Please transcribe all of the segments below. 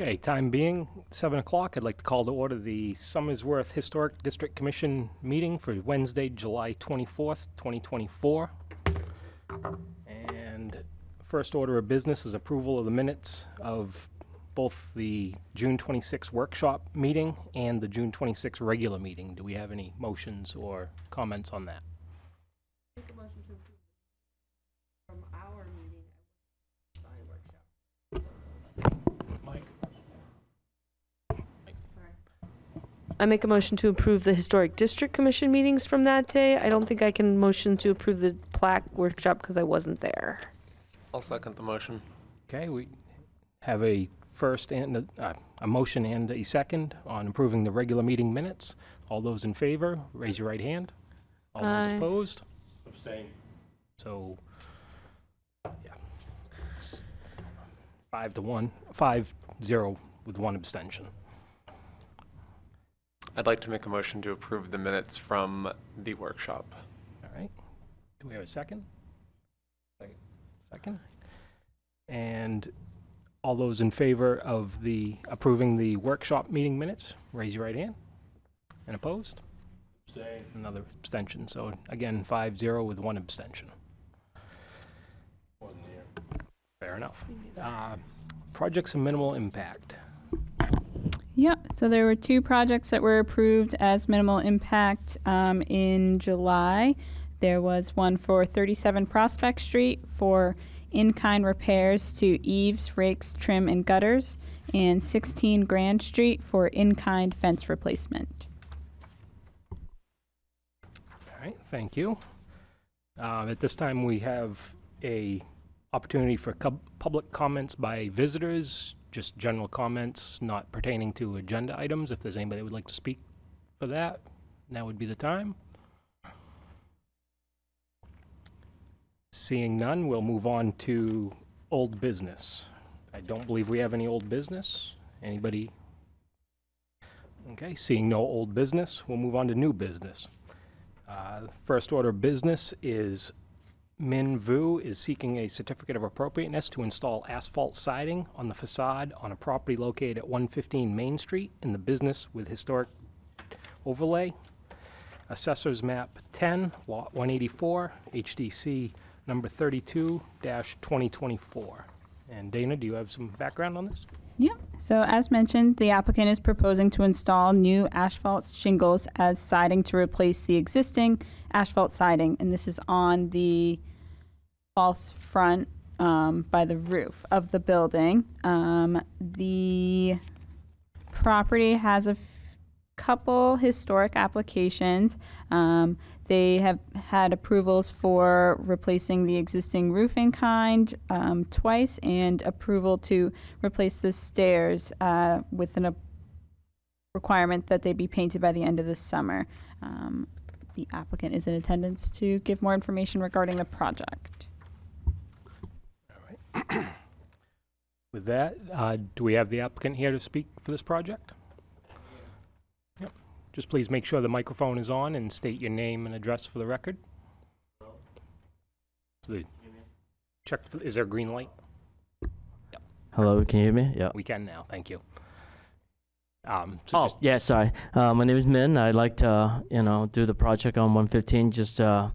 Okay, time being, 7 o'clock, I'd like to call to order the Somersworth Historic District Commission meeting for Wednesday, July 24th, 2024. And first order of business is approval of the minutes of both the June 26 workshop meeting and the June 26 regular meeting. Do we have any motions or comments on that? Make a motion to approve from our meeting, sign workshop. Mike? I make a motion to approve the Historic District Commission meetings from that day. I don't think I can motion to approve the plaque workshop because I wasn't there. I'll second the motion. Okay, we have a first and, a- uh, a motion and a second on approving the regular meeting minutes. All those in favor, raise your right hand. All those Aye. opposed? Abstain. So, yeah. S- Five to one, five, zero with one abstention. I'd like to make a motion to approve the minutes from the workshop. All right. Do we have a second? Second. And all those in favor of the, approving the workshop meeting minutes, raise your right hand. And opposed? Abstain. Another abstention. So again, five, zero with one abstention. Fair enough. Uh, Projects of minimal impact. Yeah, so there were two projects that were approved as minimal impact um, in July. There was one for 37 Prospect Street for in-kind repairs to eaves, rakes, trim, and gutters, and 16 Grand Street for in-kind fence replacement. All right, thank you. Um, At this time, we have a opportunity for public comments by visitors, just general comments not pertaining to agenda items. If there's anybody that would like to speak for that, now would be the time. Seeing none, we'll move on to old business. I don't believe we have any old business. Anybody? Okay, seeing no old business, we'll move on to new business. Uh, First order of business is Min Vu is seeking a certificate of appropriateness to install asphalt siding on the facade on a property located at 115 Main Street in the business with historic overlay. Assessors map 10, lot 184, HDC number 32-2024. And Dana, do you have some background on this? Yeah, so as mentioned, the applicant is proposing to install new asphalt shingles as siding to replace the existing asphalt siding, and this is on the false front um, by the roof of the building. Um, the property has a couple historic applications. Um, they have had approvals for replacing the existing roofing kind um, twice and approval to replace the stairs uh, with a requirement that they be painted by the end of the summer. Um, the applicant is in attendance to give more information regarding the project. With that, uh, do we have the applicant here to speak for this project? Yep. Just please make sure the microphone is on and state your name and address for the record. So the- Check, for- is there a green light? Yep. Hello, can you hear me? Yeah. We can now, thank you. Um, so Oh, yeah, sorry. Uh, my name is Min. I'd like to, you know, do the project on 115. Just, uh,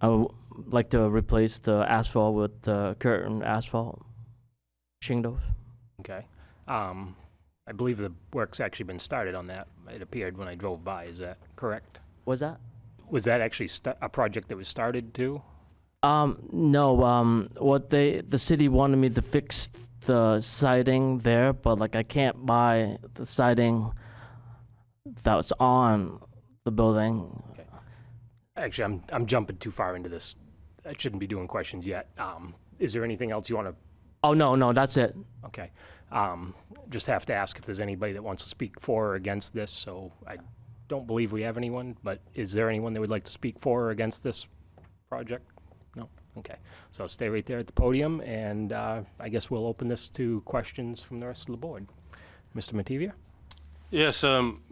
I would like to replace the asphalt with uh, curtain asphalt shingles. Okay. Um, I believe the work's actually been started on that. It appeared when I drove by, is that correct? Was that? Was that actually a project that was started too? Um, no. Um, what they the city wanted me to fix the siding there, but like I can't buy the siding that's on the building. Okay. Actually, I'm, I'm jumping too far into this. I shouldn't be doing questions yet. Um, is there anything else you want to, Oh no, no, that's it. okay. Um, just have to ask if there's anybody that wants to speak for or against this, so I don't believe we have anyone, but is there anyone that would like to speak for or against this project? No? Okay. So stay right there at the podium, and, uh, I guess we'll open this to questions from the rest of the board. Mr. Mativia? Yes, um,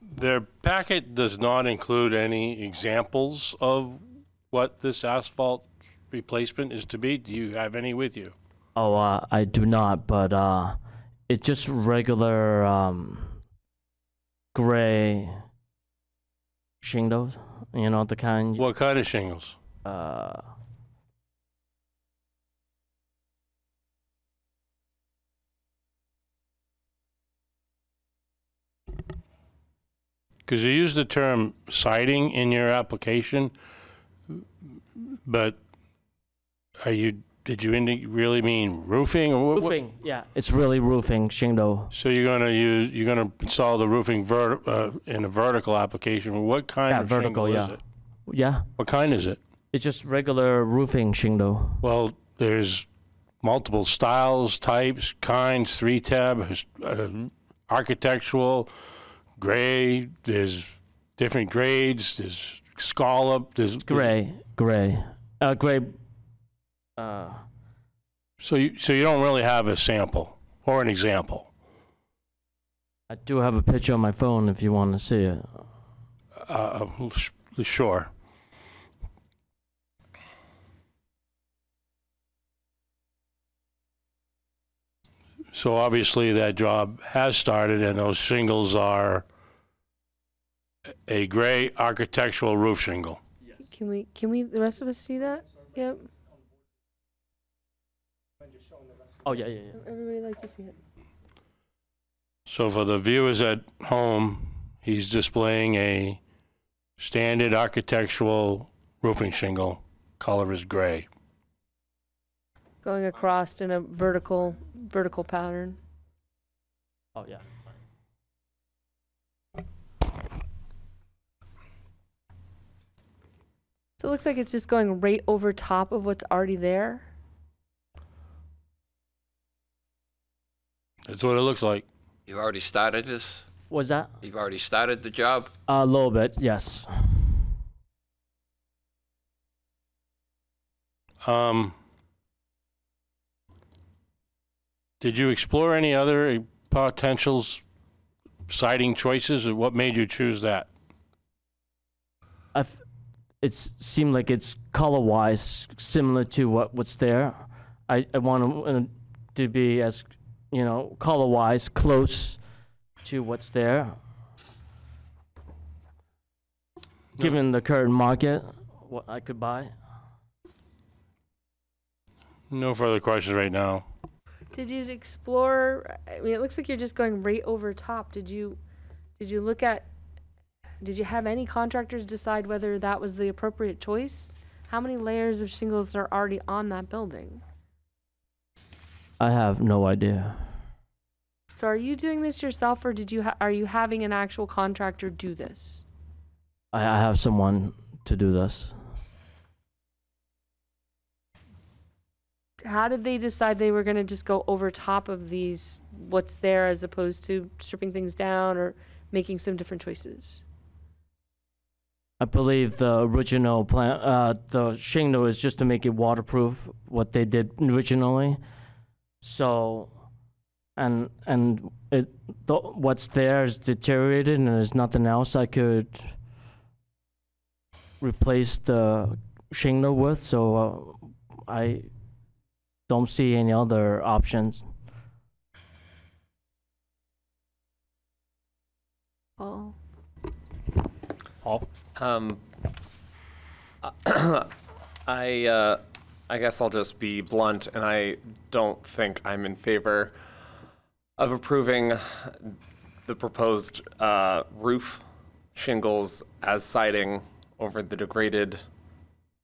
their packet does not include any examples of what this asphalt replacement is to be. Do you have any with you? Oh, uh, I do not, but uh, it's just regular um, gray shingles. You know the kind. What kind of shingles? Uh, Because you use the term siding in your application, but are you, did you indi- really mean roofing? or what- what- roofing. Yeah, it's really roofing shingle. So you're gonna use, you're gonna install the roofing vert, uh, in a vertical application. What kind Yeah, of vertical, shingle is yeah. it? Yeah, What kind is it? it's just regular roofing shingle. Well, there's multiple styles, types, kinds, three tab, his- uh, architectural, gray, there's different grades, there's scallop, there's. Gray, gray, uh, gray. Uh, So you, so you don't really have a sample or an example? I do have a picture on my phone if you want to see it. Uh, uh, sh- sure. So obviously that job has started and those shingles are a gray architectural roof shingle. Can we, can we, the rest of us see that? Yep. Oh yeah, yeah, yeah. Everybody like to see it. So for the viewers at home, he's displaying a standard architectural roofing shingle. Color is gray. Going across in a vertical, vertical pattern. Oh yeah. So it looks like it's just going right over top of what's already there. That's what it looks like. You've already started this? Was that You've already started the job? a little bit? Yes. Um, did you explore any other potentials, siding choices, or what made you choose that? I f- it's seemed like it's color wise similar to what what's there. I I want to, uh, to be as you know color wise close to what's there. Given the current market, what I could buy. No further questions right now. Did you explore, I mean, it looks like you're just going right over top. Did you, did you look at, did you have any contractors decide whether that was the appropriate choice? How many layers of shingles are already on that building? I have no idea. So are you doing this yourself or did you, ha- are you having an actual contractor do this? I, I have someone to do this. How did they decide they were gonna just go over top of these, what's there as opposed to stripping things down or making some different choices? I believe the original plan, uh, the shingle is just to make it waterproof, what they did originally. So, and, and it, the, what's there is deteriorated and there's nothing else I could replace the shingle with, so uh, I don't see any other options. Oh. Paul? Um, I, uh, I guess I'll just be blunt, and I don't think I'm in favor of approving the proposed uh, roof shingles as siding over the degraded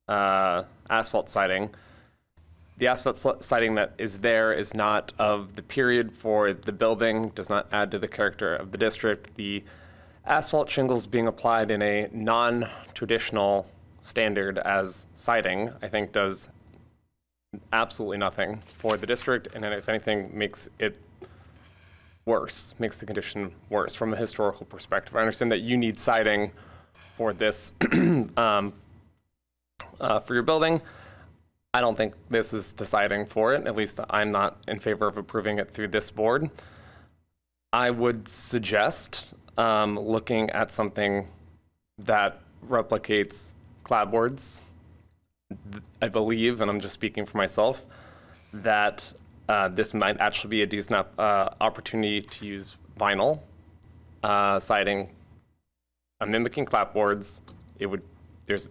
uh, asphalt siding. The asphalt si- siding that is there is not of the period for the building, does not add to the character of the district. The asphalt shingles being applied in a non-traditional standard as siding, I think does absolutely nothing for the district, and if anything, makes it worse, makes the condition worse from a historical perspective. I understand that you need siding for this, um, uh, for your building. I don't think this is the siding for it. At least I'm not in favor of approving it through this board. I would suggest um, looking at something that replicates clapboards. I believe, and I'm just speaking for myself, that uh, this might actually be a decent uh, opportunity to use vinyl uh, siding, uh, mimicking clapboards. It would there's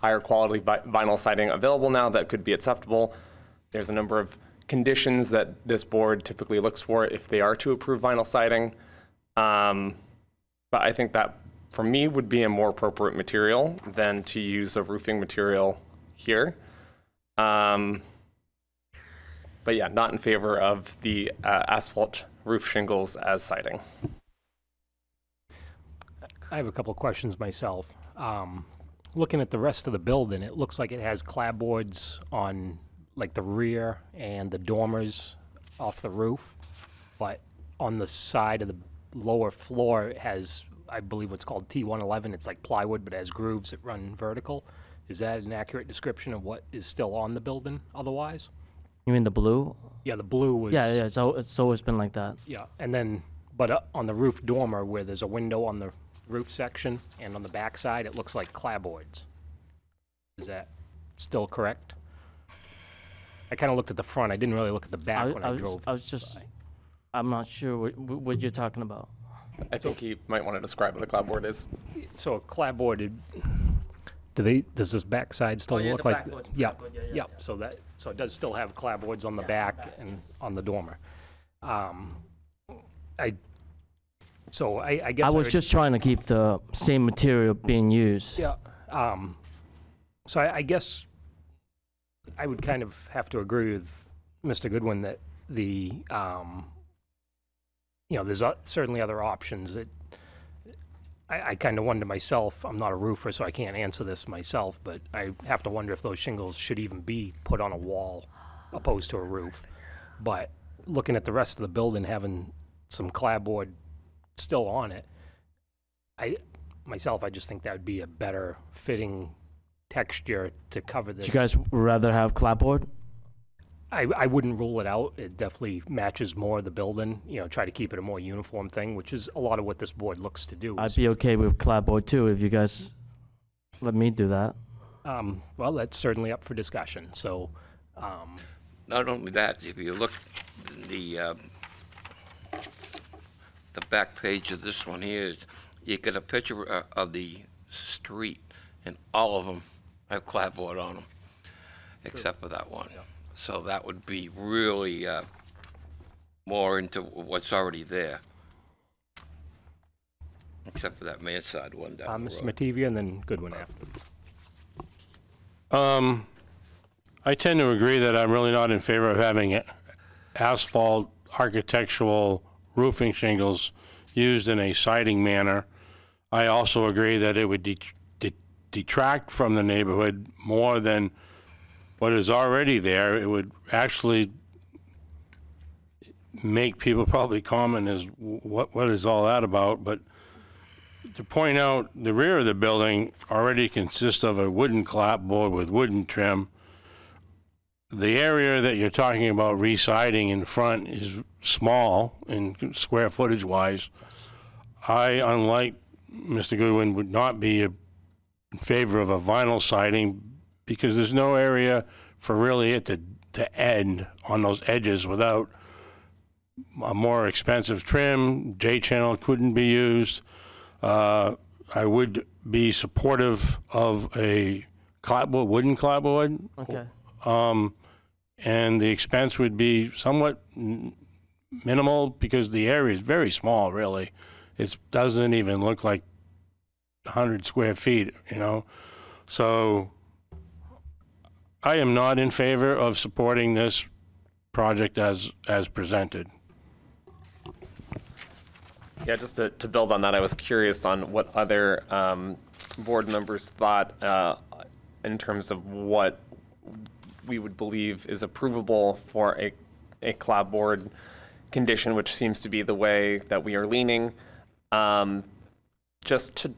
higher quality vinyl siding available now that could be acceptable. There's a number of conditions that this board typically looks for if they are to approve vinyl siding. Um, but I think that for me would be a more appropriate material than to use a roofing material here. Um, but yeah, not in favor of the uh, asphalt roof shingles as siding. I have a couple questions myself. Um, looking at the rest of the building, it looks like it has clapboards on like the rear and the dormers off the roof, but on the side of the lower floor, has, I believe, what's called T111. It's like plywood, but it has grooves that run vertical. Is that an accurate description of what is still on the building otherwise? You mean the blue? Yeah, the blue was. Yeah, yeah. It's, al- it's always been like that. Yeah, and then, but uh, on the roof dormer, where there's a window on the roof section, and on the back side, it looks like clapboards. Is that still correct? I kind of looked at the front, I didn't really look at the back I, when I I was, drove. I was just, by. I'm not sure what, what you're talking about. I think he might want to describe what a clapboard is. So a clapboard, it- do they, does this backside still Oh, yeah, look the like? backboard, Yeah, backboard, yeah, yeah, yeah, so that, so it does still have clapboards on the back and on the dormer. Um, I, so I, I guess. I was would- just trying to keep the same material being used. Yeah, um, so I, I guess I would kind of have to agree with Mr. Goodwin that the, um, you know, there's certainly other options that, I, I kind of wonder myself, I'm not a roofer, so I can't answer this myself, but I have to wonder if those shingles should even be put on a wall opposed to a roof. But looking at the rest of the building, having some clapboard still on it, I, myself, I just think that would be a better fitting texture to cover this. Do you guys rather have clapboard? I, I wouldn't rule it out. It definitely matches more the building, you know, try to keep it a more uniform thing, which is a lot of what this board looks to do. I'd is- be okay with clapboard too if you guys let me do that. Um, well, that's certainly up for discussion, so, um, Not only that, if you look, the, um, the back page of this one here, is you get a picture uh, of the street, and all of them have clapboard on them, except for that one. So that would be really uh, more into what's already there. Except for that man side one uh, down the Mr. road. Mativia and then Goodwin after. Um, I tend to agree that I'm really not in favor of having a- asphalt architectural roofing shingles used in a siding manner. I also agree that it would det- det- detract from the neighborhood more than what is already there. It would actually make people probably comment as what what is all that about, but to point out, the rear of the building already consists of a wooden clapboard with wooden trim. The area that you're talking about re-siding in front is small in square footage wise. I, unlike Mr. Goodwin, would not be in favor of a vinyl siding because there's no area for really it to, to end on those edges without a more expensive trim. J-channel couldn't be used. Uh, I would be supportive of a clapboard, wooden clapboard, Okay. um, and the expense would be somewhat n- minimal because the area is very small, really. It doesn't even look like 100 square feet, you know? So I am not in favor of supporting this project as, as presented. Yeah, just to, to build on that, I was curious on what other um, board members thought uh, in terms of what we would believe is approvable for a, a board condition, which seems to be the way that we are leaning. Um, just to,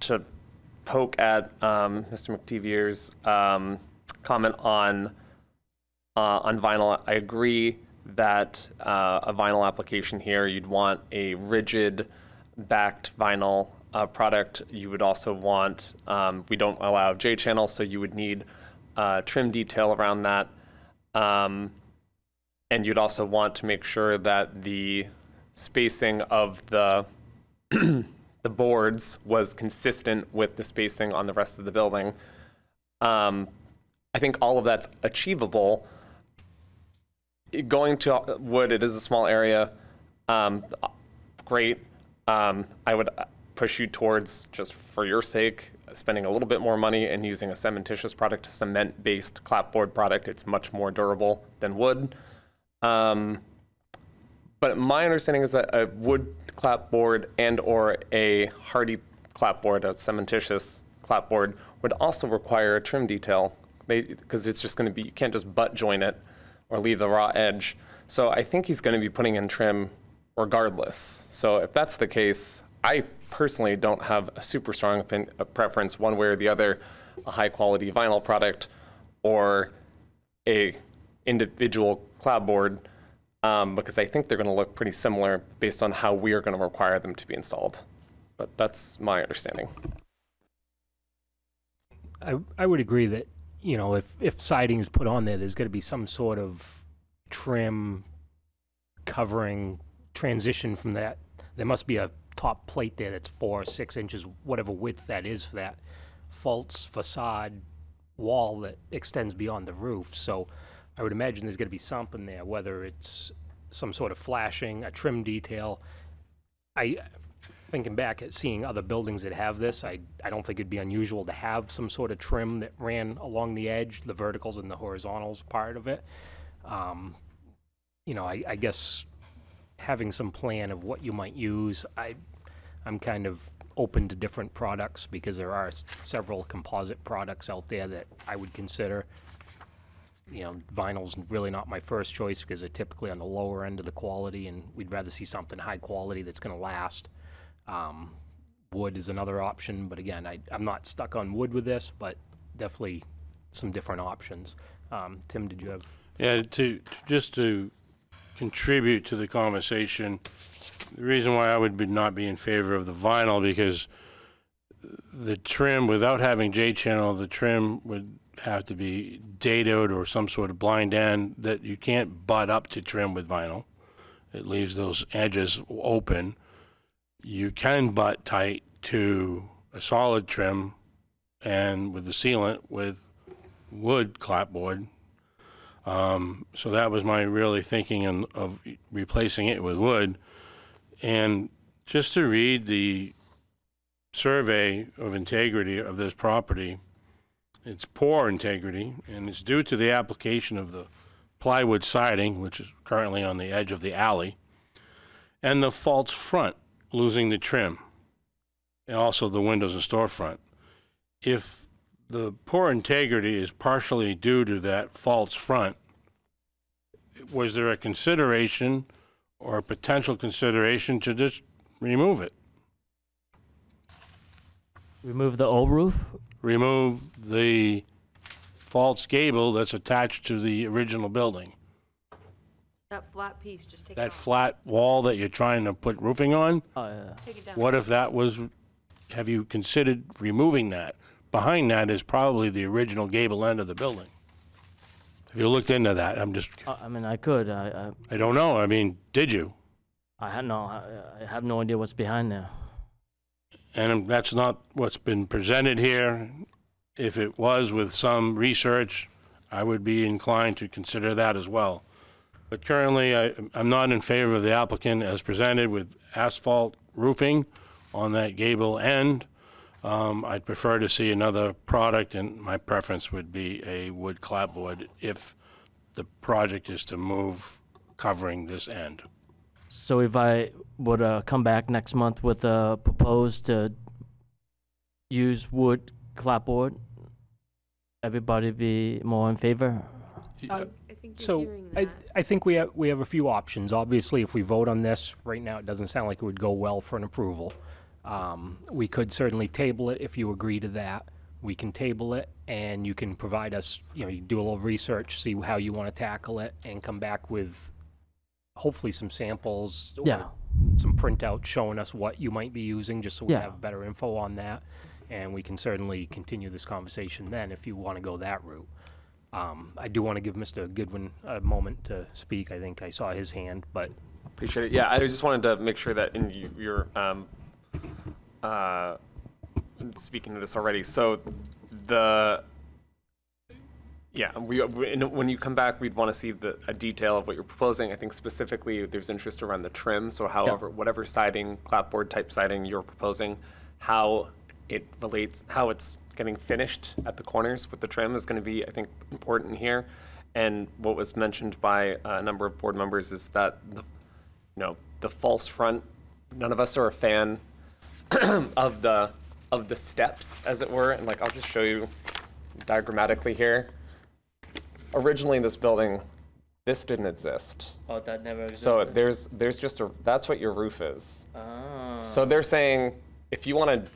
to poke at um, Mr. McTevier's um, comment on uh, on vinyl, I agree that uh, a vinyl application here, you'd want a rigid backed vinyl uh, product. You would also want, um, we don't allow J channels, so you would need uh, trim detail around that. Um, And you'd also want to make sure that the spacing of the the boards was consistent with the spacing on the rest of the building. Um, I think all of that's achievable. Going to wood, it is a small area. Um, great. Um, I would push you towards, just for your sake, spending a little bit more money and using a cementitious product, a cement-based clapboard product. It's much more durable than wood. Um, but my understanding is that a wood clapboard and/or a Hardie clapboard, a cementitious clapboard, would also require a trim detail. Because it's just going to be, you can't just butt join it or leave the raw edge. So I think he's going to be putting in trim regardless. So if that's the case, I personally don't have a super strong a preference one way or the other, a high quality vinyl product or a individual clapboard, um, because I think they're going to look pretty similar based on how we are going to require them to be installed. But that's my understanding. I, I would agree that, you know, if, if siding is put on there, there's gotta be some sort of trim covering transition from that. There must be a top plate there that's four or six inches, whatever width that is for that false facade wall that extends beyond the roof. So I would imagine there's gonna be something there, whether it's some sort of flashing, a trim detail. I, thinking back at seeing other buildings that have this, I, I don't think it'd be unusual to have some sort of trim that ran along the edge, the verticals and the horizontals part of it. Um, you know, I, I guess having some plan of what you might use, I, I'm kind of open to different products because there are several composite products out there that I would consider. You know, vinyl's really not my first choice because they're typically on the lower end of the quality, and we'd rather see something high quality that's gonna last. Um, wood is another option, but again, I, I'm not stuck on wood with this, but definitely some different options. Um, Tim, did you have? Yeah, to, just to contribute to the conversation, the reason why I would be not be in favor of the vinyl, because the trim, without having J-channel, the trim would have to be dado or some sort of blind end that you can't butt up to trim with vinyl. It leaves those edges open. You can butt tight to a solid trim and with the sealant with wood clapboard. Um, so that was my really thinking in, of replacing it with wood. And just to read the survey of integrity of this property, it's poor integrity, and it's due to the application of the plywood siding, which is currently on the edge of the alley, and the false front, losing the trim, and also the windows and storefront. If the poor integrity is partially due to that false front, was there a consideration or a potential consideration to just remove it? Remove the old roof? Remove the false gable that's attached to the original building? That flat piece, just take That flat wall that you're trying to put roofing on? Oh, yeah. Take it down. What if that was, have you considered removing that? Behind that is probably the original gable end of the building. Have you looked into that? I'm just, Uh, I mean, I could. I, I don't know. I mean, did you? I, I had no. I, I have no idea what's behind there. And that's not what's been presented here. If it was with some research, I would be inclined to consider that as well. But currently, I, I'm not in favor of the applicant as presented with asphalt roofing on that gable end. Um, I'd prefer to see another product, and my preference would be a wood clapboard if the project is to move covering this end. So if I would uh, come back next month with a proposed to use wood clapboard, everybody be more in favor. I think you're So, hearing I, that. I think we have, we have a few options. Obviously, if we vote on this, right now, it doesn't sound like it would go well for an approval. Um, we could certainly table it if you agree to that. We can table it, and you can provide us, you know, you do a little research, see how you want to tackle it, and come back with hopefully some samples. or Yeah. Some printouts showing us what you might be using, just so we Yeah. have better info on that. And we can certainly continue this conversation then, if you want to go that route. Um, I do want to give Mr. Goodwin a moment to speak. I think I saw his hand, but Appreciate it. Yeah, I just wanted to make sure that in your, um, uh, speaking to this already, so the, yeah, we, we- when you come back, we'd want to see the, a detail of what you're proposing. I think specifically, there's interest around the trim, so however, whatever siding, clapboard type siding you're proposing, how it relates, how it's getting finished at the corners with the trim is going to be, I think, important here. And what was mentioned by a number of board members is that the, you know, the false front, none of us are a fan of the, of the steps, as it were. And like, I'll just show you diagrammatically here. Originally, this building, this didn't exist. Oh, that never existed. So there's, there's just a, that's what your roof is. Ah. So they're saying, if you want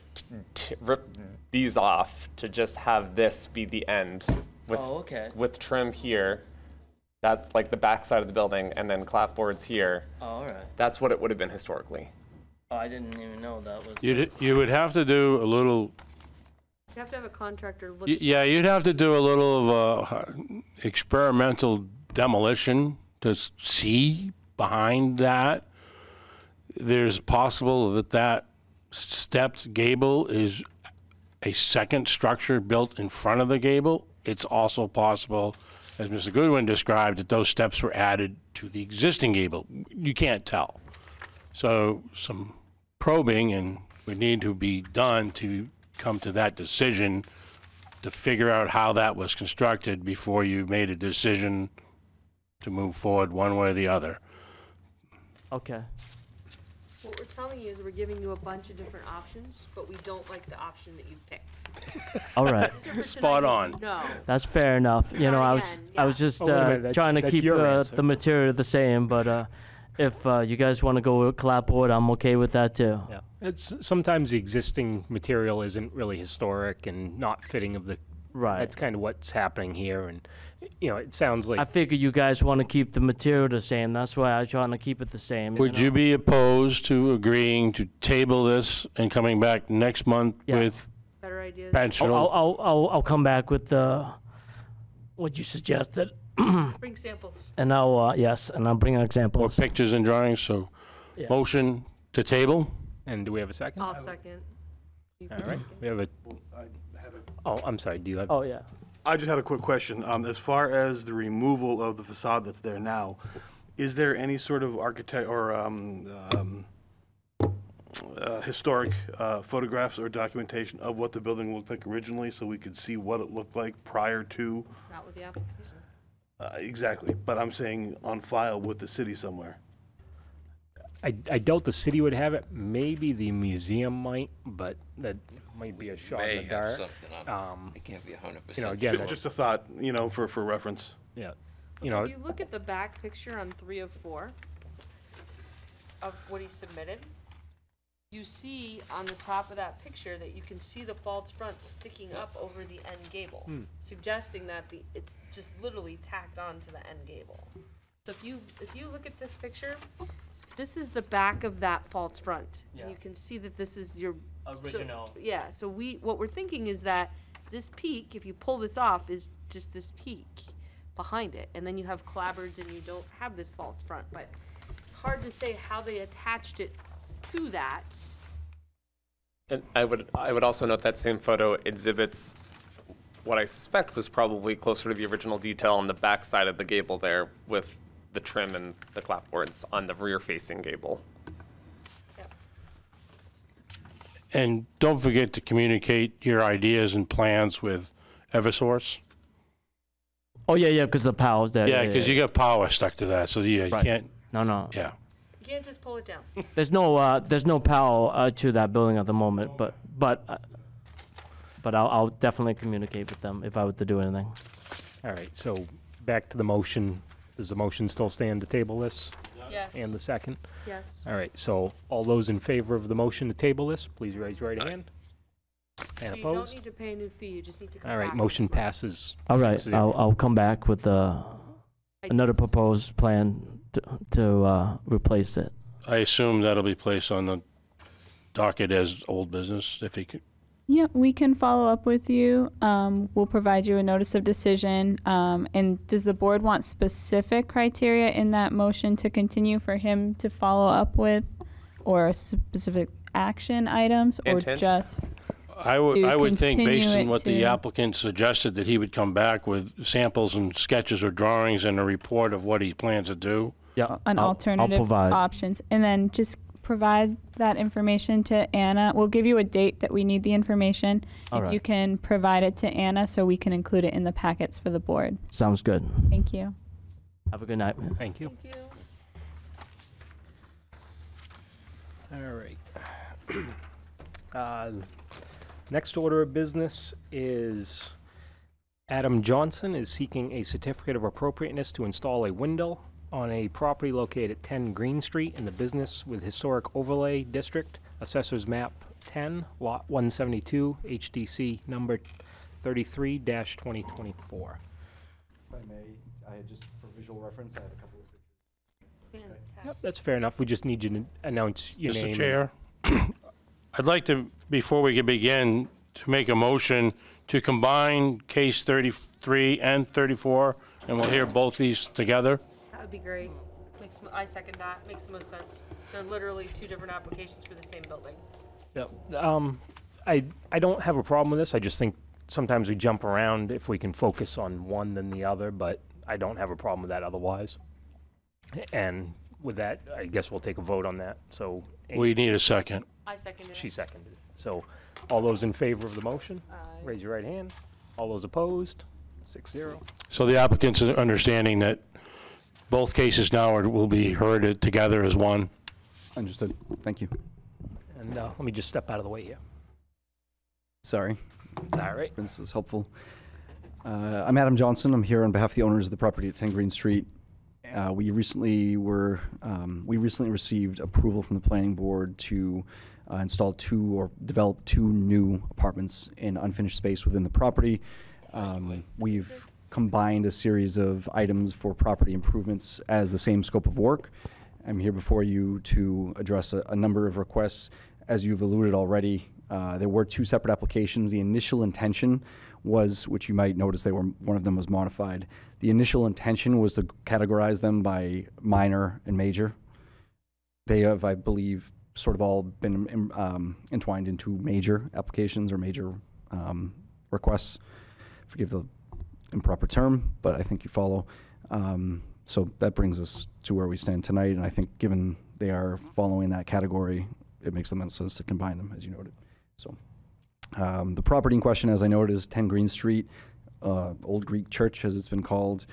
to rip these off to just have this be the end with, Oh, okay. with trim here, that's like the back side of the building, and then clapboards here, Oh, all right. that's what it would have been historically. Oh, I didn't even know that was. You'd, you would have to do a little, You have to have a contractor look. y- yeah, you'd have to do a little of a uh, experimental demolition to see behind that. There's possible that that stepped gable is a second structure built in front of the gable. It's also possible, as Mr. Goodwin described, that those steps were added to the existing gable. You can't tell. So some probing and would need to be done to come to that decision to figure out how that was constructed before you made a decision to move forward one way or the other. Okay. What we're telling you is we're giving you a bunch of different options, but we don't like the option that you've picked. All right. Spot on. No. That's fair enough. You know, Not I was again, I was just Oh, wait a uh, that's- trying to that's keep your uh, answer. the material the same, but uh, if uh, you guys want to go with clapboard, I'm okay with that too. yeah, it's sometimes the existing material isn't really historic and not fitting of the. Right. That's kind of what's happening here, and you know, it sounds like I figure you guys want to keep the material the same. That's why I'm trying to keep it the same. Would know? you be opposed to agreeing to table this and coming back next month Yeah. with Better ideas. I'll, I'll. I'll, I'll, I'll come back with the what you suggested, Bring samples. and I'll uh, yes, and I'll bring More Or pictures and drawings, so Yeah. motion to table? And do we have a second? I'll second. You All can right, second. we have a. Oh, I'm sorry. Do you have? Oh yeah. I just had a quick question. Um, as far as the removal of the facade that's there now, is there any sort of architect or um, um, uh, historic uh, photographs or documentation of what the building looked like originally, so we could see what it looked like prior to? Not with the application. Uh, exactly, but I'm saying on file with the city somewhere. I, I doubt the city would have it. Maybe the museum might, but that might be a shot May in the dark. something. Um, I can't be hundred percent. you know, again, Ju- that- Just a thought, you know, for, for reference. yeah, you So know, if you look at the back picture on three of four of what he submitted, you see on the top of that picture that you can see the false front sticking up over the end gable, suggesting that the, it's just literally tacked on to the end gable. So if you, if you look at this picture, this is the back of that false front. And Yeah. you can see that this is your so- Original. yeah, so we, what we're thinking is that this peak, if you pull this off, is just this peak behind it, and then you have clapboards and you don't have this false front, but it's hard to say how they attached it to that. And I would, I would also note that same photo exhibits what I suspect was probably closer to the original detail on the back side of the gable there with the trim and the clapboards on the rear-facing gable. And don't forget to communicate your ideas and plans with Eversource. Oh yeah, yeah, because the power's there. Yeah, because you got power stuck to that, so yeah, you Right. can't, No, no. yeah. You can't just pull it down. There's no uh, there's no power uh, to that building at the moment, but but uh, but I'll, I'll definitely communicate with them if I were to do anything. all right. So back to the motion. Does the motion still stand to table this Yes, and the second? yes. All right. So all those in favor of the motion to table this, please raise your right hand. So And you don't opposed? need to pay a new fee, you just need to come back. right. with Motion this one. passes. All right, Zero. I'll I'll come back with uh, another proposed plan to, to uh, replace it. I assume that'll be placed on the docket as old business, if he could, Yeah, we can follow up with you. Um, we'll provide you a notice of decision. Um, and does the board want specific criteria in that motion to continue for him to follow up with, or specific action items, or Intent? just? I would, to I would think, based on it what the to- applicant suggested, that he would come back with samples and sketches or drawings and a report of what he plans to do. Yeah. an I'll- I'll alternative provide. options, and then just provide that information to Anna. We'll give you a date that we need the information. All if right. you can provide it to Anna, so we can include it in the packets for the board. Sounds good. Thank you. Have a good night. Thank you. Thank you. All right. Uh, Next order of business is Adam Johnson is seeking a certificate of appropriateness to install a window on a property located at 10 Green Street in the Business with Historic Overlay District, Assessors Map 10, Lot 172, HDC number 33-2024. If I may, I had just, for visual reference, I have a couple of Yep, that's fair enough. We just need you to announce your name. Mr. and- Chair, I'd like to, before we can begin, to make a motion to combine case 33 and 34, and we'll hear both these together. That would be great. Makes, I second that. Makes the most sense. They're literally two different applications for the same building. Yep. Um, I, I don't have a problem with this. I just think sometimes we jump around if we can focus on one than the other, but I don't have a problem with that otherwise. And with that, I guess we'll take a vote on that. So We need a second. I seconded she it. seconded. it. So all those in favor of the motion, Aye. raise your right hand. All those opposed, six zero. So the applicant's understanding that both cases now are- will be heard together as one. Understood. Thank you. And uh, let me just step out of the way here. Sorry. Is that all right? This is helpful. Uh, I'm Adam Johnson. I'm here on behalf of the owners of the property at 10 Green Street. Uh, we recently were um, we recently received approval from the planning board to uh, install two or develop two new apartments in unfinished space within the property. Um, we've combined a series of items for property improvements as the same scope of work. I'm here before you to address a, a number of requests. As you've alluded already, uh, there were two separate applications. The initial intention was, which you might notice, they were one of them was modified. The initial intention was to categorize them by minor and major. They have, I believe, sort of all been um, entwined into major applications or major um, requests. Forgive the improper term, but I think you follow. Um, so that brings us to where we stand tonight, and I think given they are following that category, it makes most sense to combine them, as you noted. So, um, the property in question, as I noted, is 10 Green Street, uh, Old Greek Church, as it's been called.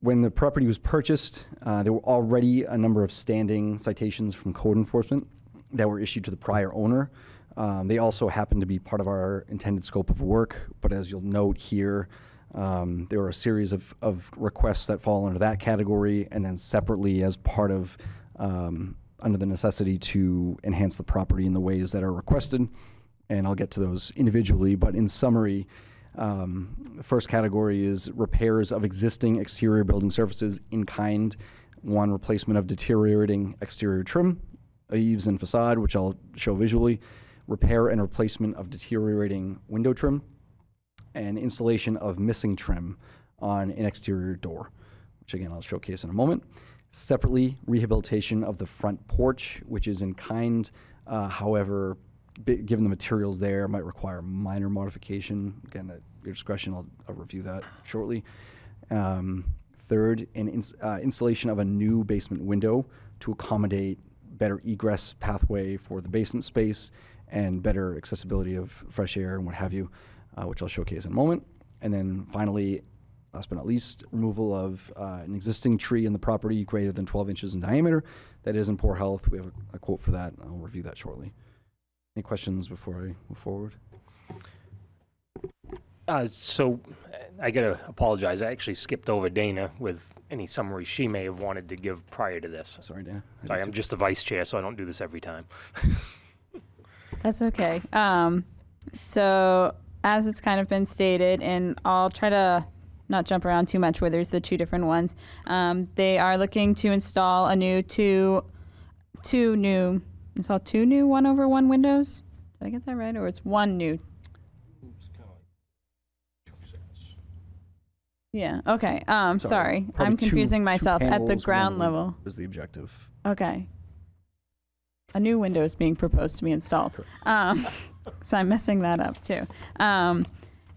When the property was purchased, uh, there were already a number of standing citations from code enforcement that were issued to the prior owner. Um, they also happened to be part of our intended scope of work, but as you'll note here, um, there are a series of, of requests that fall under that category, and then separately as part of um, under the necessity to enhance the property in the ways that are requested. And I'll get to those individually, but in summary, um, the first category is repairs of existing exterior building surfaces in kind. One, replacement of deteriorating exterior trim, eaves and facade, which I'll show visually. Repair and replacement of deteriorating window trim. And installation of missing trim on an exterior door, which again I'll showcase in a moment. Separately, rehabilitation of the front porch, which is in kind. Uh, however, given the materials there, might require minor modification. Again, at your discretion, I'll, I'll review that shortly. Um, third, an ins- uh, installation of a new basement window to accommodate better egress pathway for the basement space and better accessibility of fresh air and what have you, uh, which I'll showcase in a moment. And then finally, last but not least, removal of uh, an existing tree in the property greater than 12 inches in diameter that is in poor health. We have a, a quote for that. I'll review that shortly. Any questions before I move forward? Uh, so uh, I gotta apologize. I actually skipped over Dana with any summary she may have wanted to give prior to this. Sorry, Dana. I Sorry, I'm too. just the vice chair, so I don't do this every time. That's okay. Um, so as it's kind of been stated, and I'll try to not jump around too much where there's the two different ones. Um, they are looking to install a new two, two new, install two new one over one windows. Did I get that right? Or it's one new? Yeah, okay, um, sorry. Probably I'm two- confusing two myself. At the ground one level. Was the objective. Okay. A new window is being proposed to be installed. Um, so I'm messing that up too. Um,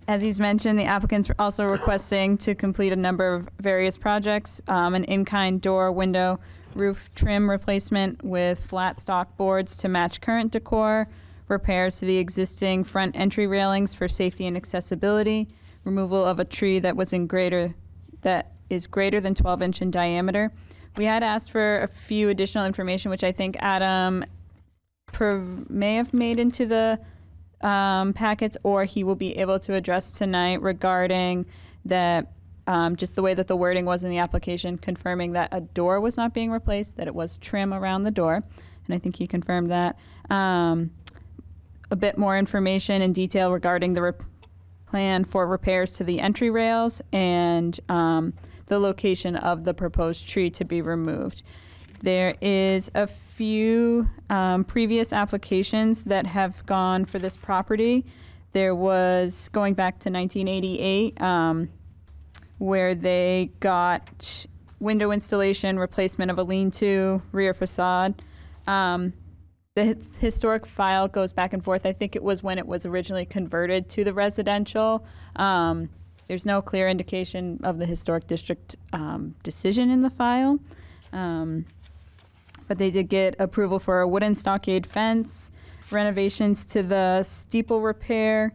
as he's mentioned, the applicant's are also requesting to complete a number of various projects, um, an in-kind door, window, roof trim replacement with flat stock boards to match current decor, repairs to the existing front entry railings for safety and accessibility, removal of a tree that was in greater, that is greater than 12 inch in diameter. We had asked for a few additional information, which I think Adam may have made into the um, packets, or he will be able to address tonight regarding that, um, just the way that the wording was in the application, confirming that a door was not being replaced, that it was trim around the door, and I think he confirmed that. Um, a bit more information in detail regarding the plan for repairs to the entry rails and um, the location of the proposed tree to be removed. There is a few um, previous applications that have gone for this property. There was, going back to 1988, um, where they got window installation, replacement of a lean-to, rear facade. Um, the his- historic file goes back and forth. I think it was when it was originally converted to the residential. Um, there's no clear indication of the historic district um, decision in the file. But they did get approval for a wooden stockade fence, renovations to the steeple repair,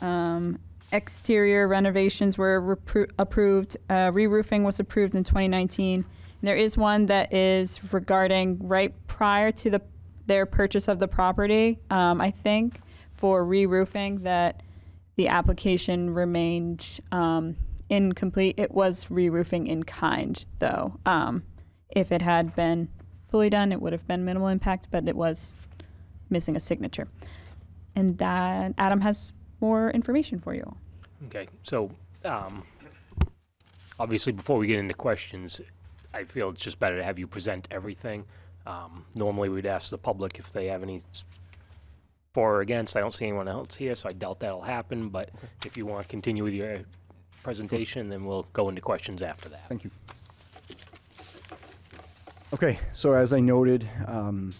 um, exterior renovations were approved, uh, re-roofing was approved in 2019. There is one that is regarding right prior to the their purchase of the property, um, I think, for re-roofing that the application remained um, incomplete. It was re-roofing in kind, though. Um, if it had been fully done, it would have been minimal impact, but it was missing a signature. And that Adam has more information for you. Okay, so, um, obviously, before we get into questions, I feel it's just better to have you present everything. Um, normally, we'd ask the public if they have any for or against. I don't see anyone else here, so I doubt that'll happen, but if you want to continue with your presentation, then we'll go into questions after that. Thank you. Okay, so as I noted, um,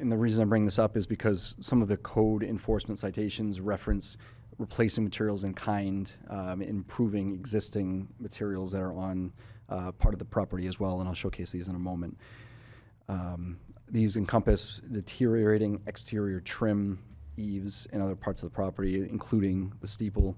and the reason I bring this up is because some of the code enforcement citations reference replacing materials in kind, um, improving existing materials that are on uh, part of the property as well, and I'll showcase these in a moment. Um, these encompass deteriorating exterior trim, eaves, and other parts of the property, including the steeple.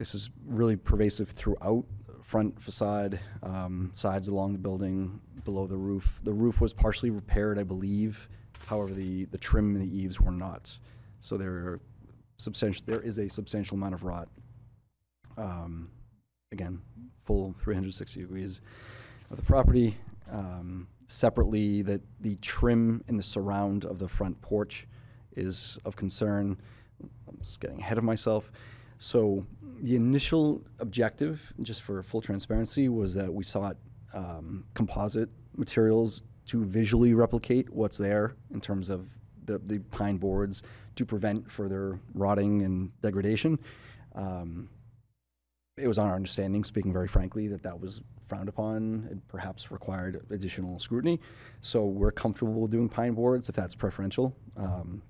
This is really pervasive throughout front facade, um, sides along the building, below the roof. The roof was partially repaired, I believe. However, the, the trim and the eaves were not. So there substantial, there is a substantial amount of rot. Um, again, full 360 degrees of the property. Um, separately, that the trim in the surround of the front porch is of concern. I'm just getting ahead of myself. So the initial objective, just for full transparency, was that we sought um, composite materials to visually replicate what's there in terms of the, the pine boards to prevent further rotting and degradation. Um, it was on our understanding, speaking very frankly, that that was frowned upon and perhaps required additional scrutiny. So we're comfortable doing pine boards if that's preferential. Um,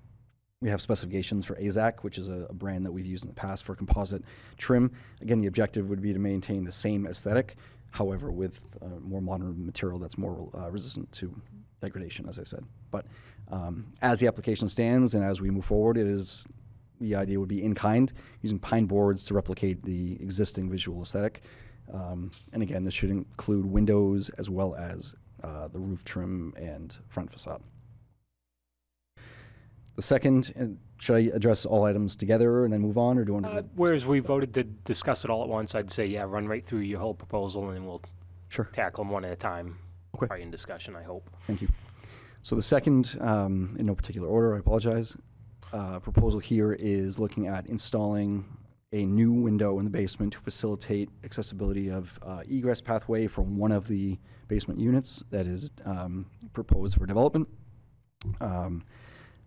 we have specifications for AZEK, which is a, a brand that we've used in the past for composite trim. Again, the objective would be to maintain the same aesthetic, however, with uh, more modern material that's more uh, resistant to degradation, as I said. But um, as the application stands and as we move forward, it is the idea would be in kind, using pine boards to replicate the existing visual aesthetic. Um, and again, this should include windows as well as uh, the roof trim and front facade. The second, uh, should I address all items together and then move on, or do you want to? Uh, Whereas we voted to discuss it all at once, I'd say, yeah, run right through your whole proposal, and then we'll Sure. tackle them one at a time. Okay. Probably in discussion, I hope. Thank you. So the second, um, in no particular order, I apologize, uh, proposal here is looking at installing a new window in the basement to facilitate accessibility of uh, egress pathway from one of the basement units that is um, proposed for development. Um,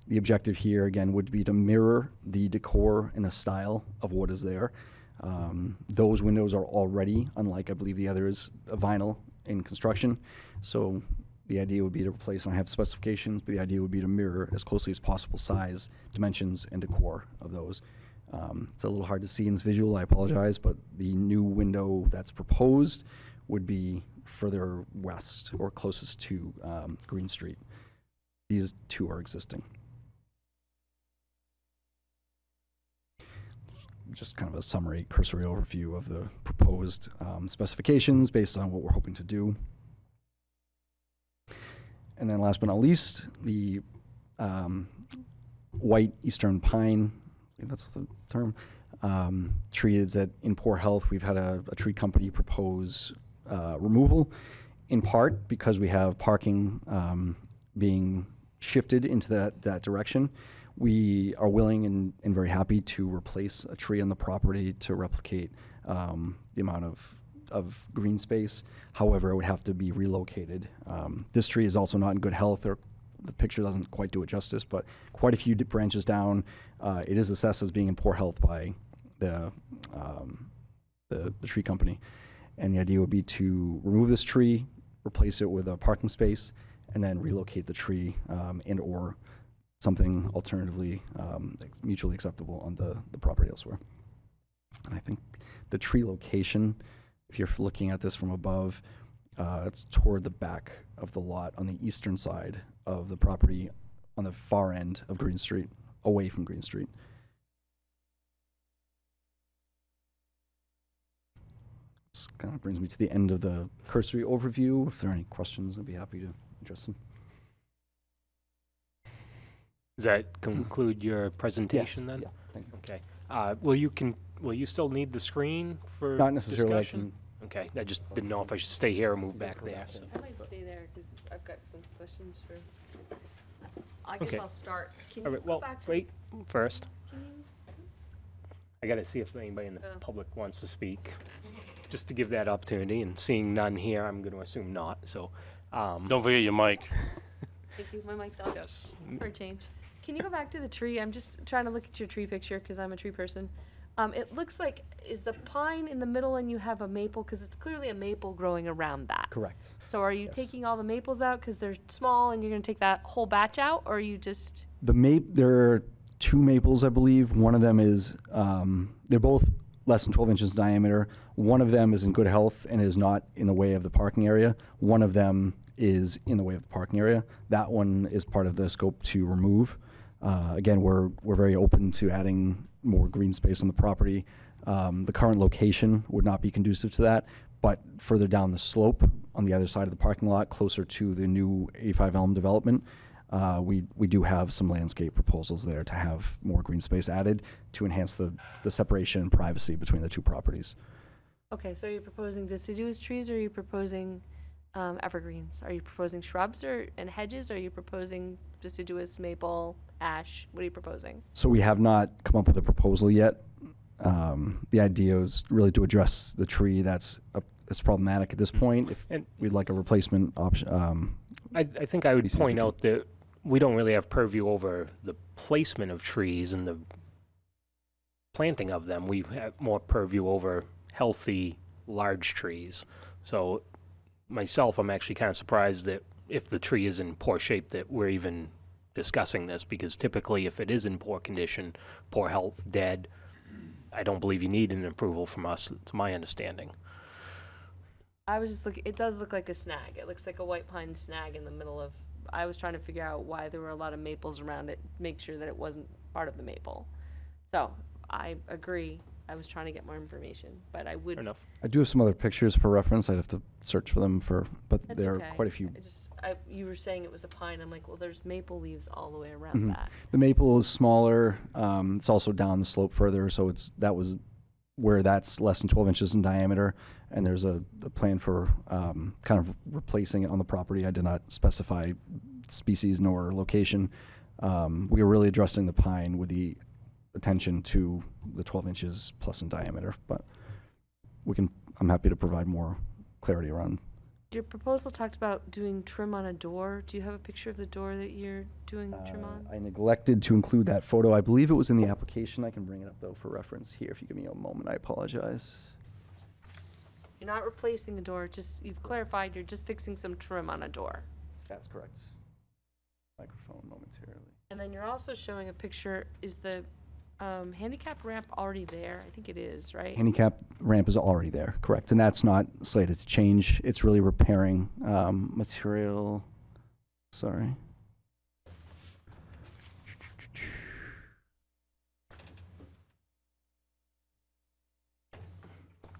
The objective here, again, would be to mirror the decor and the style of what is there. Um, those windows are already, unlike I believe the other is a vinyl in construction. So the idea would be to replace, and I have specifications, but the idea would be to mirror as closely as possible size, dimensions, and decor of those. Um, it's a little hard to see in this visual, I apologize, but the new window that's proposed would be further west or closest to um, Green Street. These two are existing. Just kind of a summary, cursory overview of the proposed um, specifications based on what we're hoping to do. And then last but not least, the um, white eastern pine, that's the term, um, tree is at in poor health. We've had a, a tree company propose uh, removal, in part because we have parking um, being shifted into that, that direction. We are willing and, and very happy to replace a tree on the property to replicate um, the amount of, of green space. However, it would have to be relocated. Um, this tree is also not in good health, or the picture doesn't quite do it justice, but quite a few branches down. Uh, it is assessed as being in poor health by the, um, the, the tree company. And the idea would be to remove this tree, replace it with a parking space, and then relocate the tree um, and or something alternatively um, mutually acceptable on the, the property elsewhere. And I think the tree location, if you're looking at this from above, uh, it's toward the back of the lot on the eastern side of the property on the far end of Green Street, away from Green Street. This kind of brings me to the end of the cursory overview. If there are any questions, I'd be happy to address them. Does that conclude your presentation then? Yeah, thank you. Okay. Uh, Will you, can, will you still need the screen for Not necessarily, I discussion? Okay, I just didn't know if I should stay here or move back there, so. I might stay there because I've got some questions for. I guess Okay. I'll start. Can All you right, go well, back to? wait, first, Can you? I gotta see if anybody in the Oh. public wants to speak, just to give that opportunity, and seeing none here, I'm gonna assume not, so, um, Don't forget your mic. Thank you. My mic's on. yes. For a change. Can you go back to the tree? I'm just trying to look at your tree picture because I'm a tree person. Um, it looks like, is the pine in the middle and you have a maple? Because it's clearly a maple growing around that. Correct. So are you Yes. taking all the maples out because they're small and you're going to take that whole batch out? Or are you just, The mape, there are two maples, I believe. One of them is, um, they're both less than 12 inches in diameter. One of them is in good health and is not in the way of the parking area. One of them is in the way of the parking area. That one is part of the scope to remove. Uh, again, we're, we're very open to adding more green space on the property. Um, the current location would not be conducive to that, but further down the slope on the other side of the parking lot, closer to the new 85 Elm development, uh, we, we do have some landscape proposals there to have more green space added to enhance the, the separation and privacy between the two properties. okay, so you're you proposing deciduous trees or are you proposing um, evergreens? Are you proposing shrubs or, and hedges? Or are you proposing deciduous, maple, ash? What are you proposing? So we have not come up with a proposal yet. Um, the idea is really to address the tree that's, a- that's problematic at this point. If And- we'd like a replacement option, um, I, I think I would point out that we don't really have purview over the placement of trees and the planting of them. We have more purview over healthy, large trees. So myself, I'm actually kind of surprised that if the tree is in poor shape, that we're even discussing this, because typically if it is in poor condition, poor health, dead, I don't believe you need an approval from us, to my understanding. I was just looking, it does look like a snag. It looks like a white pine snag in the middle of, I was trying to figure out why there were a lot of maples around it, make sure that it wasn't part of the maple. So, I agree. I was trying to get more information, but I would. Fair enough. I do have some other pictures for reference. I'd have to search for them for, but That's there okay. are quite a few. I just, I, you were saying it was a pine. I'm like, well, there's maple leaves all the way around Mhm. that. The maple is smaller. Um, it's also down the slope further, so it's that was where that's less than 12 inches in diameter. And there's a, a plan for um, kind of replacing it on the property. I did not specify species nor location. Um, we were really addressing the pine with the attention to the 12 inches plus in diameter, but we can. I'm happy to provide more clarity around Your proposal talked about doing trim on a door. Do you have a picture of the door that you're doing trim Uh, on? I neglected to include that photo. I believe it was in the application. I can bring it up though for reference here. If you give me a moment, I apologize. You're not replacing a door, just, you've clarified, you're just fixing some trim on a door. That's correct. Microphone momentarily. And then you're also showing a picture, is the, um, handicap ramp already there? I think it is, right? Handicap ramp is already there, correct, and that's not slated to change. It's really repairing um, material. Sorry.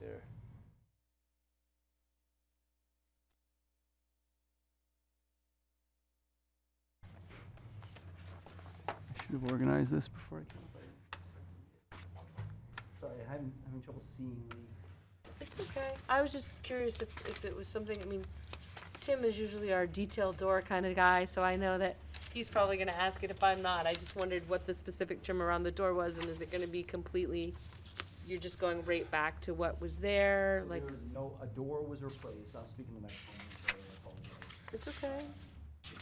There. I should have organized this before I came. I'm having trouble seeing the. It's okay. I was just curious if, if it was something, I mean, Tim is usually our detailed door kind of guy, so I know that he's probably gonna ask it if I'm not. I just wondered what the specific trim around the door was, and is it gonna be completely, you're just going right back to what was there, like, There was no, a door was replaced, I'm speaking to my phone, sorry, I apologize. it's okay.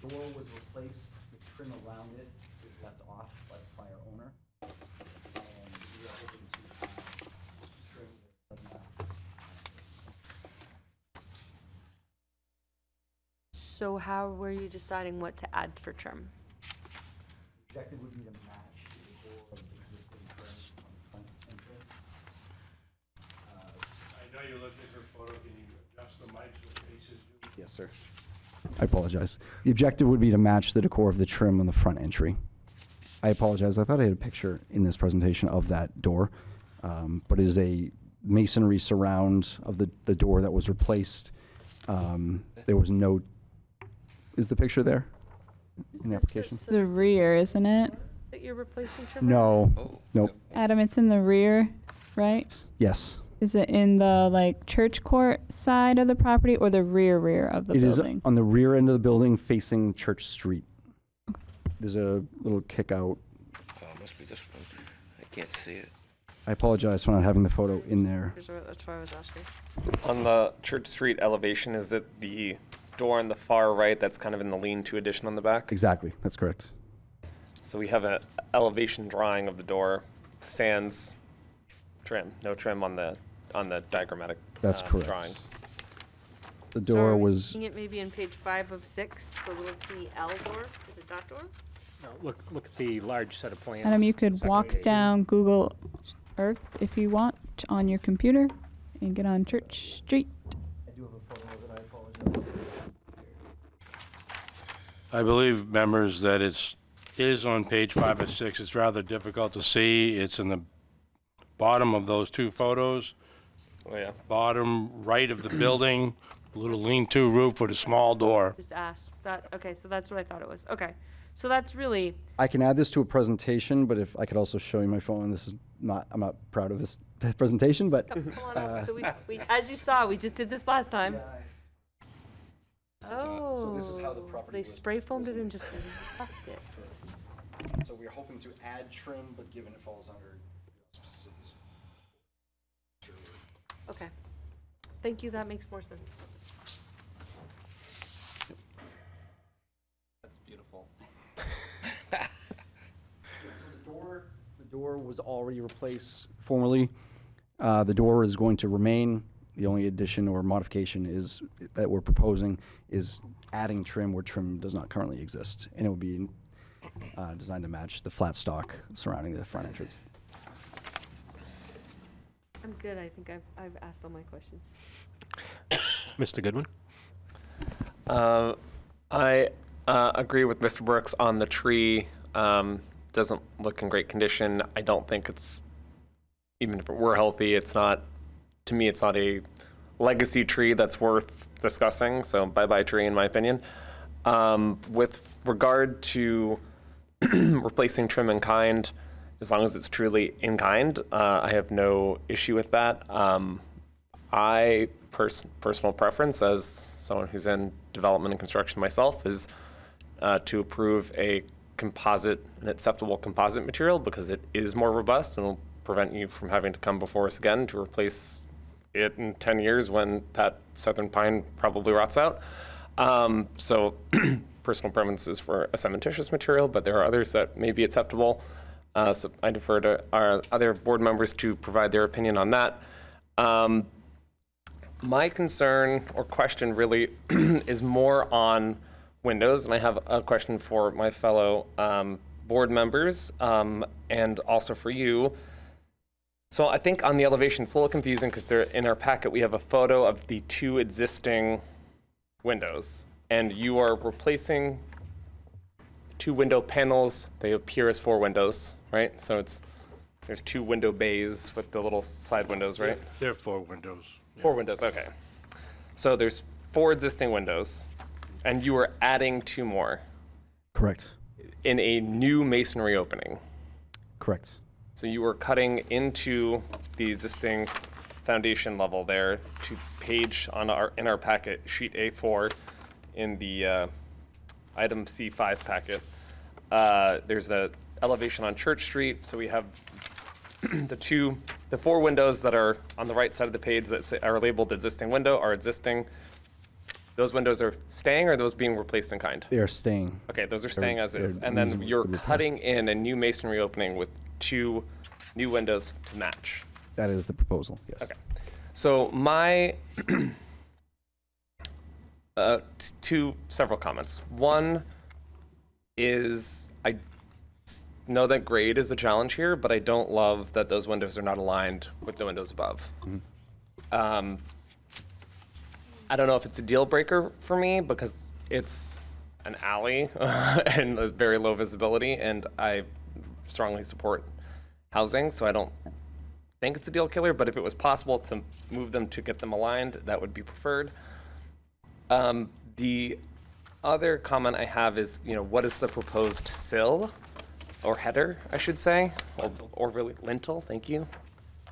The door was replaced, the trim around it was left off by the prior owner. And we are hoping to add trim that does not exist. So how were you deciding what to add for trim? Objective would be to match the door of the existing trim on the front entrance. I know you're looking for photo, can you adjust the mic so it faces you? Yes, sir. I apologize. The objective would be to match the decor of the trim on the front entry. I apologize, I thought I had a picture in this presentation of that door, um, but it is a masonry surround of the, the door that was replaced. Um, There was no, is the picture there in the application? so The rear, isn't it? That you're replacing trim? on? No, Oh. Nope. Adam, it's in the rear, right? yes. Is it in the like church court side of the property or the rear rear of the building? It is building? on the rear end of the building facing Church Street. There's a little kick out. Oh, it must be this one. I can't see it. I apologize for not having the photo in there. Here's what- That's why I was asking. On the Church Street elevation, is it the door on the far right that's kind of in the lean-to addition on the back? Exactly, that's correct. So we have an elevation drawing of the door, sans trim, no trim on the, on the diagrammatic That's uh, correct. drawing. The door are we was, Seeing it maybe in page five of six, the little teeny L door, is it that door? No, look, look at the large set of plans. Adam, you could Second walk page. down Google Earth if you want on your computer and get on Church Street. I do have a photo of it, I apologize. I believe, members, that it's, is on page five or six. It's rather difficult to see. It's in the bottom of those two photos, Oh, yeah. bottom right of the building, little lean-to roof with a small door. Just ask, that, okay, so that's what I thought it was, okay. So that's really, I can add this to a presentation, but if I could also show you my phone, this is not, I'm not proud of this presentation, but. come come on up, uh, so we, we, as you saw, we just did this last time. Oh, so this is how the property they was- spray foamed was it and just left it. So we're hoping to add trim, but given it falls under specific. Okay. Thank you, that makes more sense. That's beautiful. So the door, the door was already replaced formerly. Uh, the door is going to remain. The only addition or modification is, that we're proposing is adding trim where trim does not currently exist. And it would be, uh, designed to match the flat stock surrounding the front entrance. I'm good, I think I've, I've asked all my questions. Mr. Goodwin? Uh, I uh, agree with Mr. Brooks on the tree. Um, doesn't look in great condition. I don't think it's, even if it were healthy, it's not, to me, it's not a legacy tree that's worth discussing. So bye bye tree, in my opinion. Um, with regard to replacing trim in kind, as long as it's truly in kind, uh, I have no issue with that. Um, I pers- personal preference as someone who's in development and construction myself is uh, to approve a composite, an acceptable composite material because it is more robust and will prevent you from having to come before us again to replace it in 10 years when that southern pine probably rots out. Um, so personal preferences for a cementitious material, but there are others that may be acceptable. Uh, so I defer to our other board members to provide their opinion on that. Um, my concern or question really is more on Windows, and I have a question for my fellow um, board members um, and also for you. So I think on the elevation, it's a little confusing because they're in our packet. We have a photo of the two existing windows, and you are replacing two window panels. They appear as four windows, right? So it's there's two window bays with the little side windows, right? There are four windows. Four windows, okay. So there's four existing windows, and you are adding two more Correct. in a new masonry opening. Correct. So you are cutting into the existing foundation level there to page on our, in our packet, sheet A4 in the uh, item C5 packet. Uh, There's a elevation on Church Street, so we have the two, the four windows that are on the right side of the page that are labeled existing window are existing. Those windows are staying or those being replaced in kind? They are staying. Okay, those are staying as is. And then you're cutting in a new masonry opening with two new windows to match. That is the proposal, yes. Okay. So my uh, t- two several comments. One is I know that grade is a challenge here, but I don't love that those windows are not aligned with the windows above. Um, I don't know if it's a deal breaker for me because it's an alley and very low visibility, and I strongly support housing, so I don't think it's a deal killer, but if it was possible to move them to get them aligned, that would be preferred. Um, the other comment I have is, you know, what is the proposed sill or header, I should say, or, or really lintel? Thank you.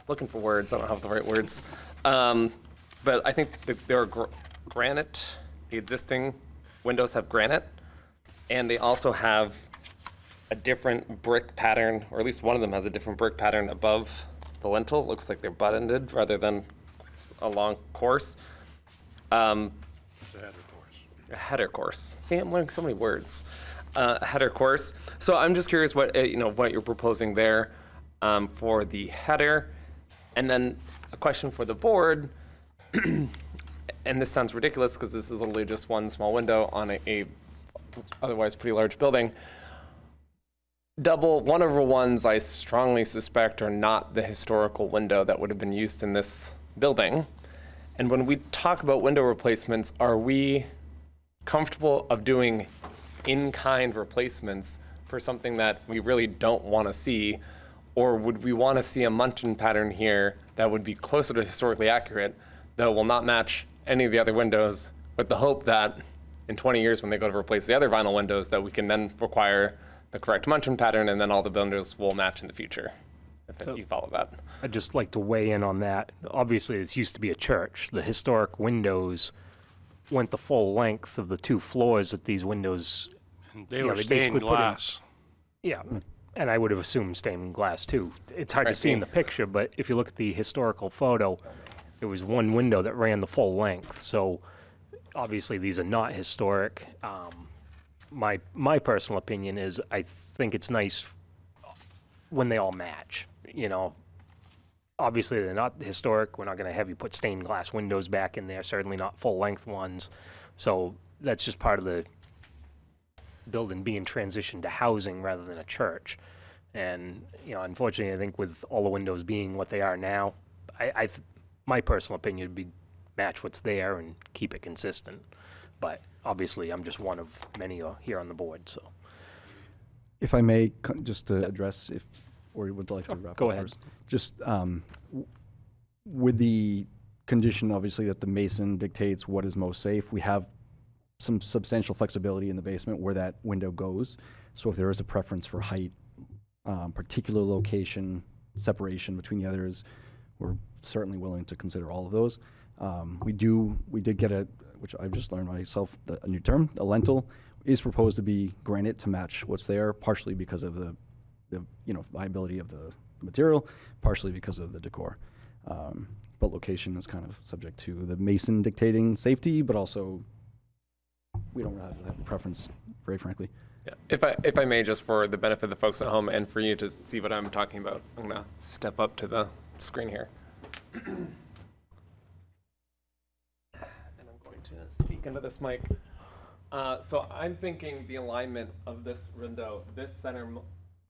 Looking for words. I don't have the right words. Um, but I think there are gr- granite. The existing windows have granite, and they also have a different brick pattern, or at least one of them has a different brick pattern above the lintel. It looks like they're butt-ended rather than a long course. Um, a header course. See, I'm learning so many words. Uh, a header course. So I'm just curious what uh, you know what you're proposing there um, for the header, and then a question for the board. and this sounds ridiculous because this is literally just one small window on a, a otherwise pretty large building. Double one over ones, I strongly suspect, are not the historical window that would have been used in this building. And when we talk about window replacements, are we comfortable of doing in-kind replacements for something that we really don't want to see? Or would we want to see a muntin pattern here that would be closer to historically accurate, that will not match any of the other windows, with the hope that in 20 years when they go to replace the other vinyl windows, that we can then require the correct muntin pattern and then all the windows will match in the future? If So- you follow that. I'd just like to weigh in on that. Obviously, this used to be a church. The historic windows went the full length of the two floors that these windows, They Yeah, were they basically stained put in- glass. yeah, and I would have assumed stained glass too. It's hard I to see in the picture, but if you look at the historical photo, there was one window that ran the full length. So obviously, these are not historic. Um, my my personal opinion is I think it's nice when they all match. You know, obviously they're not historic. We're not going to have you put stained glass windows back in there. Certainly not full length ones. So that's just part of the building being transitioned to housing rather than a church. And you know, unfortunately, I think with all the windows being what they are now, I, I my personal opinion would be match what's there and keep it consistent. But obviously, I'm just one of many uh, here on the board. So If I may, just to address if, or you would like to Sure, wrap go up ahead. first. Just um, w- with the condition, obviously, that the mason dictates what is most safe, we have some substantial flexibility in the basement where that window goes. So if there is a preference for height, um, particular location, separation between the others, we're certainly willing to consider all of those. Um, we do, we did get a, which I've just learned myself, the, a new term, a lintel is proposed to be granite to match what's there, partially because of the, the you know, viability of the, material, partially because of the decor. Um, but location is kind of subject to the mason dictating safety, but also we don't really have a preference, very frankly. Yeah. If I if I may, just for the benefit of the folks at home and for you to see what I'm talking about, I'm gonna step up to the screen here. and I'm going to speak into this mic. Uh, so I'm thinking the alignment of this window, this center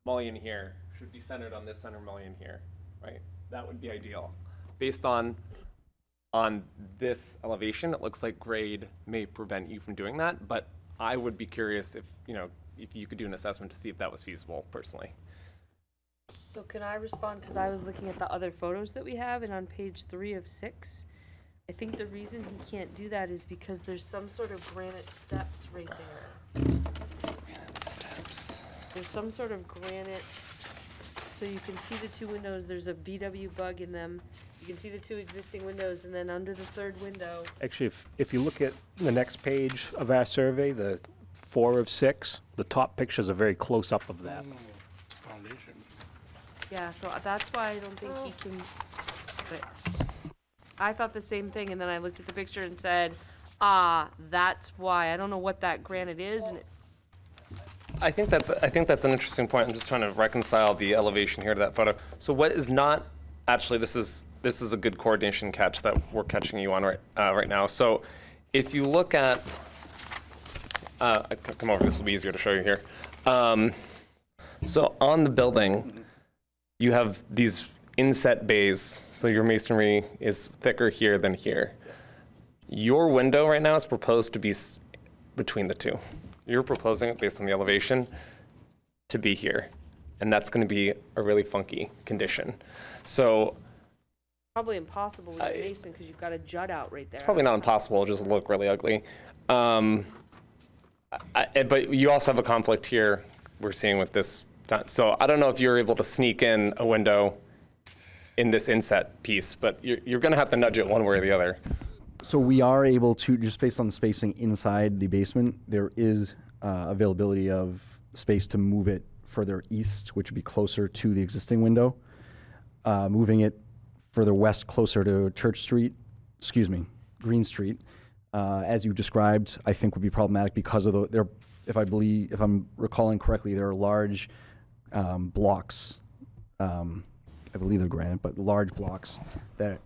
mullion here, should be centered on this center mullion here, right? That would be ideal. Based on on this elevation, it looks like grade may prevent you from doing that, but I would be curious if, you know, if you could do an assessment to see if that was feasible personally. So can I respond, because I was looking at the other photos that we have, and on page three of six, I think the reason he can't do that is because there's some sort of granite steps right there. Granite steps. There's some sort of granite, so you can see the two windows, there's a VW bug in them. You can see the two existing windows, and then under the third window, Actually, if, if you look at the next page of our survey, the four of six, the top picture's a very close-up of that. Mm. Yeah, so that's why I don't think he can, but I thought the same thing, and then I looked at the picture and said, ah, that's why, I don't know what that granite is, and it I think that's I think that's an interesting point. I'm just trying to reconcile the elevation here to that photo. So what is not actually this is this is a good coordination catch that we're catching you on right uh, right now. So if you look at uh, come over, this will be easier to show you here. Um, so on the building, you have these inset bays. So your masonry is thicker here than here. Your window right now is proposed to be s- between the two. You're proposing it based on the elevation to be here. And that's going to be a really funky condition. So probably impossible with I- a mason, because you've got a jut out right there. it's probably not impossible, it'll just look really ugly. Um, I, I- but you also have a conflict here we're seeing with this. So I don't know if you're able to sneak in a window in this inset piece, but you're, you're going to have to nudge it one way or the other. So we are able to, just based on the spacing inside the basement, there is uh, availability of space to move it further east, which would be closer to the existing window. Uh, moving it further west, closer to Church Street, excuse me, Green Street, uh, as you described, I think would be problematic because of the, there, if I believe, if I'm recalling correctly, there are large um, blocks um, I believe they're granite, but large blocks that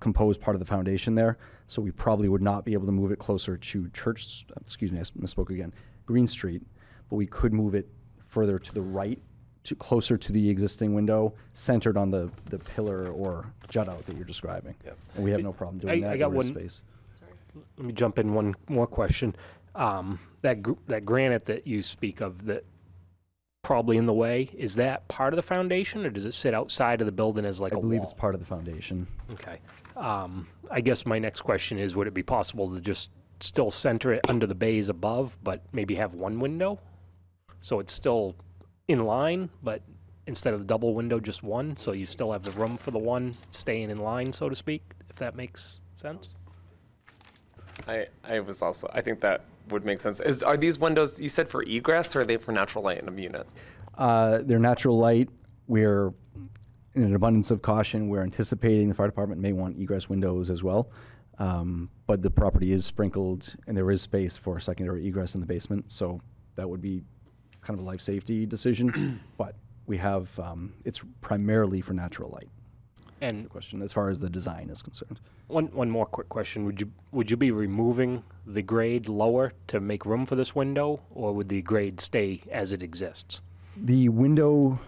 compose part of the foundation there. So we probably would not be able to move it closer to Church, excuse me, I misspoke again, Green Street, but we could move it further to the right, to closer to the existing window, centered on the, the pillar or jut out that you're describing. Yep. And we have no problem doing I- that. I got one- space. Let me jump in one more question. Um, that gr- that granite that you speak of that probably in the way is that part of the foundation or does it sit outside of the building as like I a believe wall? it's part of the foundation. Okay. Um, I guess my next question is, would it be possible to just still center it under the bays above, but maybe have one window? So it's still in line, but instead of the double window, just one, so you still have the room for the one staying in line, so to speak, if that makes sense? I, I was also, I think that would make sense. Is, are these windows, you said for egress or are they for natural light in a unit? Uh, they're natural light. We're, in an abundance of caution, we're anticipating the fire department may want egress windows as well. Um, but the property is sprinkled and there is space for secondary egress in the basement, so that would be kind of a life safety decision. But we have, um, it's primarily for natural light, And question, as far as the design is concerned. one, one more quick question. Would you, would you be removing the grade lower to make room for this window, or would the grade stay as it exists? The window,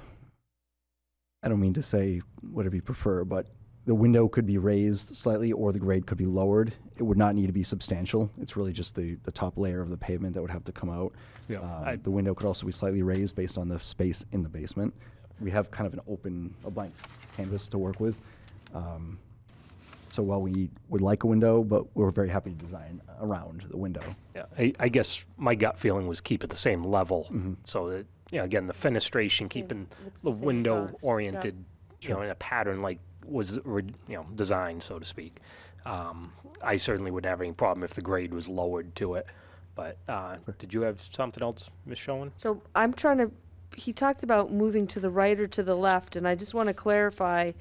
I don't mean to say whatever you prefer, but the window could be raised slightly or the grade could be lowered. It would not need to be substantial. It's really just the, the top layer of the pavement that would have to come out. Yeah, Um, the window could also be slightly raised based on the space in the basement. We have kind of an open, a blank canvas to work with. Um, so while we would like a window, but we're very happy to design around the window. Yeah, I, I guess my gut feeling was keep it the same level, Mm-hmm. so that, you know, again, the fenestration, keeping the the same window across, yeah. oriented, you know, in a pattern like was, you know, designed, so to speak. Um, I certainly wouldn't have any problem if the grade was lowered to it, but, uh, did you have something else, Ms. Schoen? So I'm trying to, he talked about moving to the right or to the left, and I just want to clarify,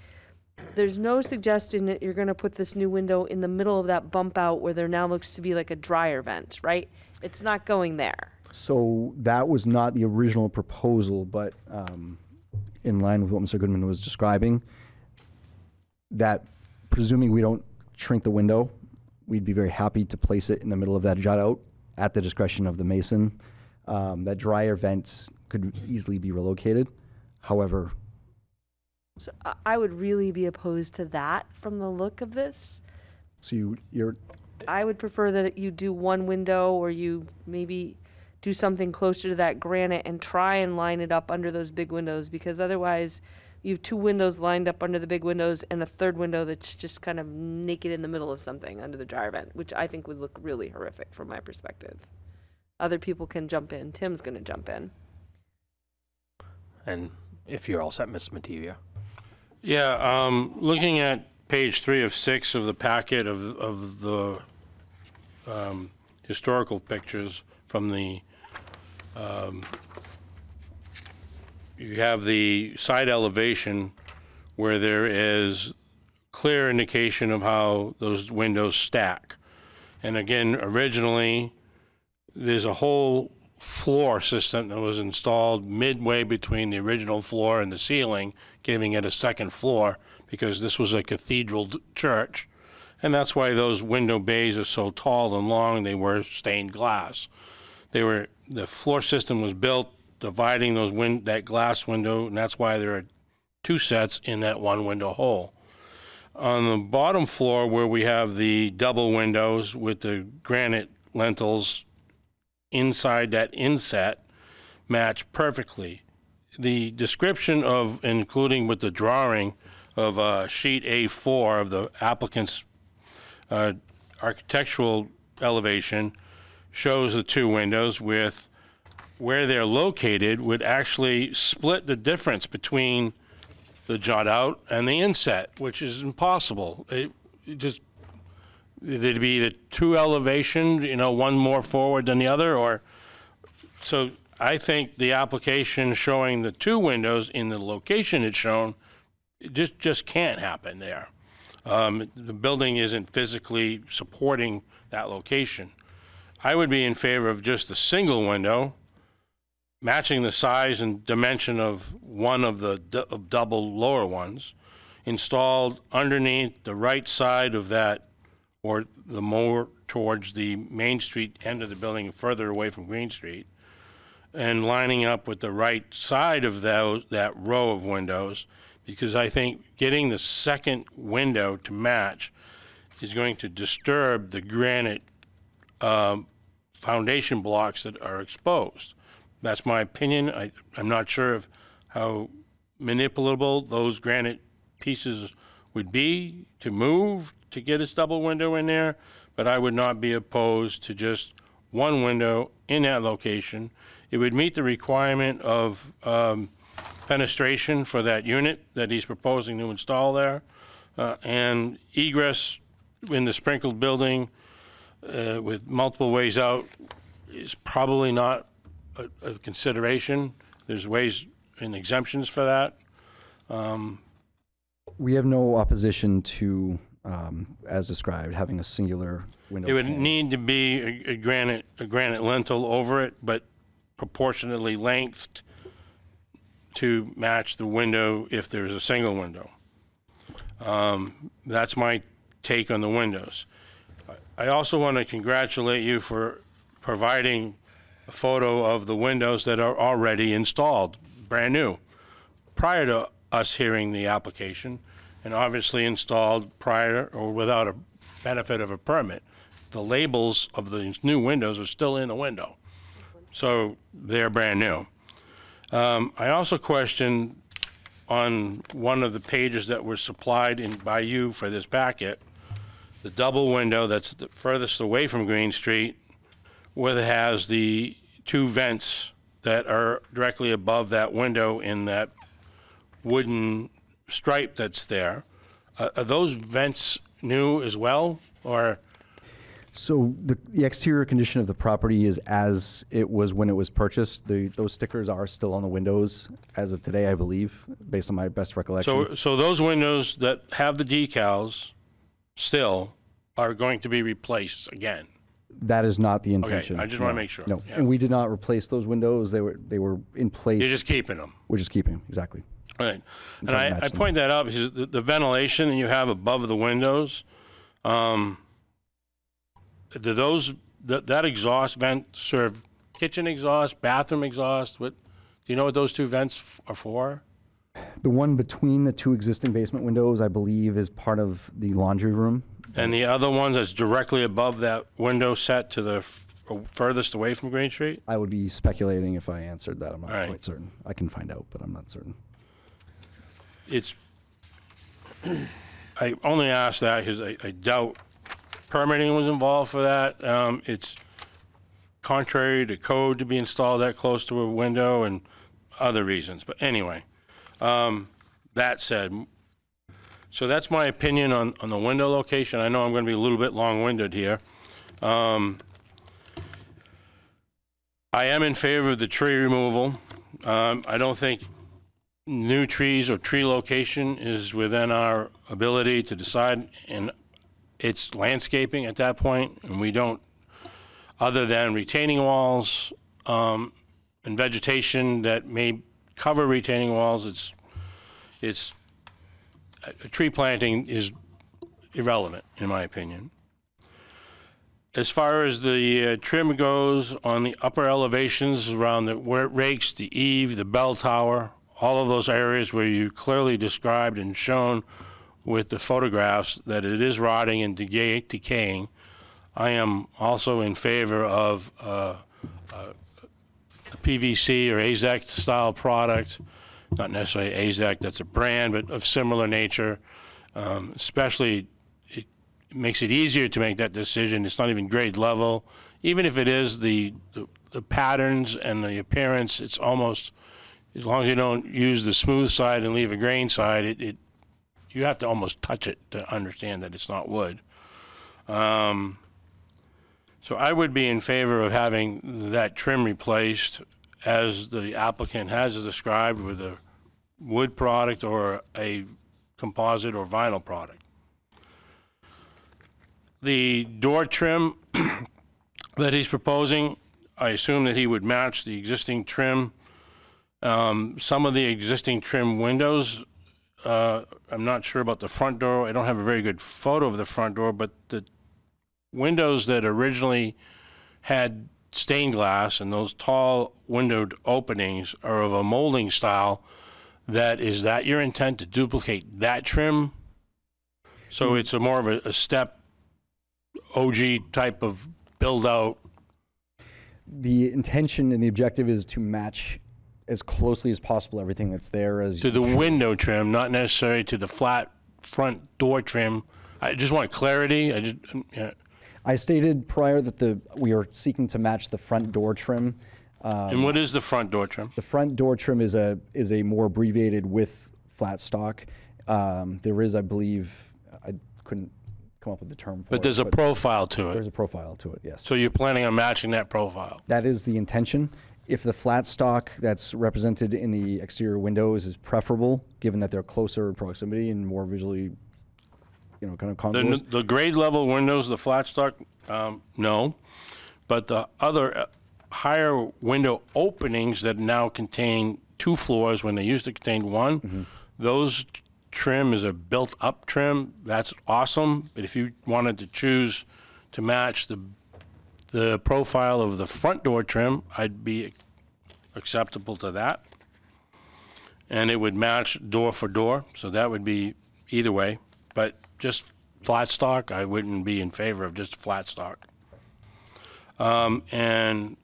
there's no suggestion that you're gonna put this new window in the middle of that bump out where there now looks to be like a dryer vent, right? It's not going there. So that was not the original proposal, but um, in line with what Mr. Goodman was describing, that presuming we don't shrink the window, we'd be very happy to place it in the middle of that jut out at the discretion of the mason. Um, That dryer vent could easily be relocated. However, So I, would really be opposed to that from the look of this. so you, you're, I would prefer that you do one window or you maybe do something closer to that granite and try and line it up under those big windows because otherwise you have two windows lined up under the big windows and a third window that's just kind of naked in the middle of something under the dryer vent, which I think would look really horrific from my perspective. Other people can jump in. Tim's going to jump in. And if you're all set, Ms. Matavia. Yeah, um, looking at page three of six of the packet of, of the, um, historical pictures from the, um, you have the side elevation where there is clear indication of how those windows stack. And again, originally, there's a whole floor system that was installed midway between the original floor and the ceiling, giving it a second floor because this was a cathedral church. And that's why those window bays are so tall and long. They were stained glass. They were the floor system was built dividing those win- that glass window, and that's why there are two sets in that one window hole. On the bottom floor, where we have the double windows with the granite lintels inside that inset, match perfectly. The description of, including with the drawing of uh, sheet A4 of the applicant's uh, architectural elevation, shows the two windows with where they're located would actually split the difference between the jut out and the inset, which is impossible. It, it just there'd be the two elevations, you know, one more forward than the other, or so I think the application showing the two windows in the location it's shown, it just just can't happen there. Um, the building isn't physically supporting that location. I would be in favor of just a single window, matching the size and dimension of one of the of double lower ones, installed underneath the right side of that, or the more towards the Main Street end of the building, further away from Green Street, and lining up with the right side of those, that row of windows, because I think getting the second window to match is going to disturb the granite um, foundation blocks that are exposed. That's my opinion. I, I'm not sure of how manipulable those granite pieces would be to move to get its double window in there, but I would not be opposed to just one window in that location. It would meet the requirement of um, fenestration for that unit that he's proposing to install there, uh, and egress in the sprinkled building uh, with multiple ways out is probably not a, a consideration. There's ways and exemptions for that. we have no opposition to, um, as described, having a singular window. It would pane. need to be a, a granite, a granite lintel over it, but proportionately lengthed to match the window if there's a single window. Um, that's my take on the windows. I I also want to congratulate you for providing a photo of the windows that are already installed, brand new, prior to us hearing the application, and obviously installed prior or without a benefit of a permit. The labels of the new windows are still in the window, so they're brand new. Um, I also question on one of the pages that were supplied in, by you for this packet, the double window that's the furthest away from Green Street, where it has the two vents that are directly above that window in that wooden stripe that's there. Uh, Are those vents new as well, or, So the, the exterior condition of the property is as it was when it was purchased. The, those stickers are still on the windows as of today, I believe, based on my best recollection. So, so those windows that have the decals still are going to be replaced again? That is not the intention. Okay, I just wanna make sure, No, yeah. and we did not replace those windows. They were, they were in place. You're just keeping them? We're just keeping, exactly. Right. And I, I point that out because the, the ventilation that you have above the windows, um, do those, that, that exhaust vent serve kitchen exhaust, bathroom exhaust? What, do you know what those two vents f- are for? The one between the two existing basement windows, I believe, is part of the laundry room. And the other one that's directly above that window set to the f- furthest away from Green Street? I would be speculating if I answered that. I'm not right. quite certain. I can find out, but I'm not certain. It's, I only ask that because I, I doubt permitting was involved for that. Um, it's contrary to code to be installed that close to a window and other reasons. But anyway, um, that said, so that's my opinion on, on the window location. I know I'm going to be a little bit long-winded here. Um, I am in favor of the tree removal. Um, I don't think new trees or tree location is within our ability to decide, and it's landscaping at that point, and we don't, other than retaining walls um, and vegetation that may cover retaining walls, it's, it's, tree planting is irrelevant, in my opinion. As far as the uh, trim goes on the upper elevations around the rakes, the eave, the bell tower, all of those areas where you clearly described and shown with the photographs that it is rotting and decaying, I am also in favor of uh, uh, a PVC or AZEK style product, not necessarily AZEK, that's a brand, but of similar nature, um, especially it makes it easier to make that decision. It's not even grade level. Even if it is, the, the, the patterns and the appearance, it's almost, as long as you don't use the smooth side and leave a grain side, it, it you have to almost touch it to understand that it's not wood. Um, so I would be in favor of having that trim replaced as the applicant has described with a wood product or a composite or vinyl product. The door trim that he's proposing, I assume that he would match the existing trim. Um, Some of the existing trim windows, uh, I'm not sure about the front door. I don't have a very good photo of the front door, but the windows that originally had stained glass and those tall windowed openings are of a molding style that, is that your intent to duplicate that trim? So it's a more of a, a step ogee type of build out. The intention and the objective is to match as closely as possible everything that's there as to the window trim, not necessarily to the flat front door trim. I just want clarity. I just, yeah. I stated prior that the we are seeking to match the front door trim. Um, And what is the front door trim? the front door trim is a is a more abbreviated with flat stock. Um, there is, I believe, I couldn't come up with the term for But it. there's a profile to it. there's a profile to it. Yes. So you're planning on matching that profile? That is the intention. If the flat stock that's represented in the exterior windows is preferable, given that they're closer in proximity and more visually, you know, kind of The, congruous. the grade level windows, the flat stock, um, no. But the other uh, higher window openings that now contain two floors when they used to contain one, those trim is a built-up trim. That's awesome. But if you wanted to choose to match the the profile of the front door trim, I'd be acceptable to that. And it would match door for door, so that would be either way. But just flat stock, I wouldn't be in favor of just flat stock. Um, and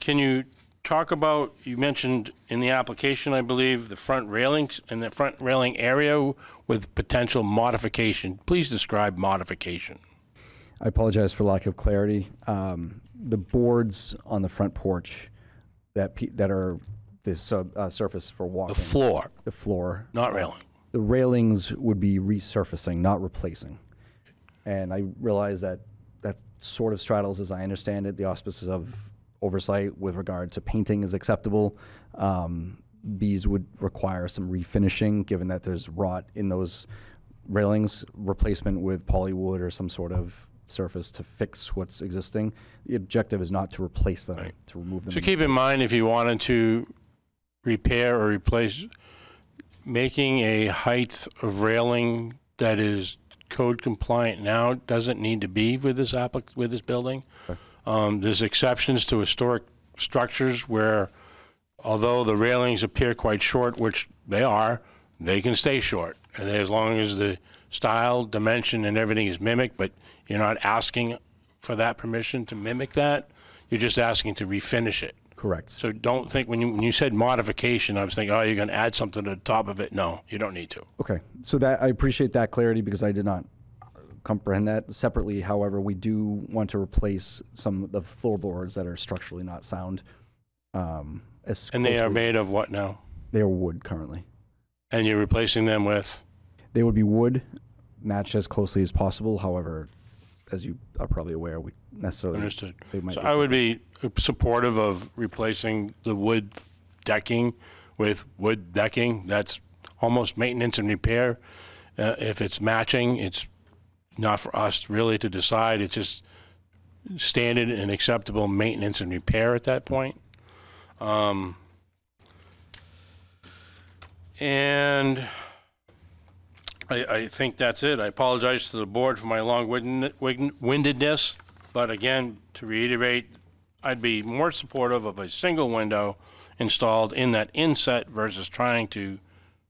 can you talk about, you mentioned in the application, I believe, the front railings and the front railing area with potential modification. Please describe modification. I apologize for lack of clarity. Um, the boards on the front porch that pe- that are the sub, uh, surface for walking. The floor, The floor. not railing. The railings would be resurfacing, not replacing. And I realize that that sort of straddles, as I understand it, the auspices of oversight with regard to painting is acceptable. Um, B's would require some refinishing, given that there's rot in those railings, replacement with polywood or some sort of surface to fix what's existing. The objective is not to replace them, Right. to remove them. So keep in mind, if you wanted to repair or replace, making a height of railing that is code compliant now doesn't need to be with this applic, with this building. Okay. Um, there's exceptions to historic structures where although the railings appear quite short, which they are, they can stay short. And as long as the style, dimension, and everything is mimicked, but you're not asking for that permission to mimic that, you're just asking to refinish it. Correct. So don't think, when you, when you said modification, I was thinking, oh, you're going to add something to the top of it. No, you don't need to. Okay, so that, I appreciate that clarity because I did not comprehend that separately. However, we do want to replace some of the floorboards that are structurally not sound. Um, as And they are made of what now? They are wood currently. And you're replacing them with, They would be wood, matched as closely as possible. However, as you are probably aware, we necessarily understood. they might So be- I would be supportive of replacing the wood decking with wood decking. That's almost maintenance and repair. Uh, if it's matching, it's not for us really to decide. It's just standard and acceptable maintenance and repair at that point. Um, and I, I think that's it. I apologize to the board for my long-windedness, but again, to reiterate, I'd be more supportive of a single window installed in that inset versus trying to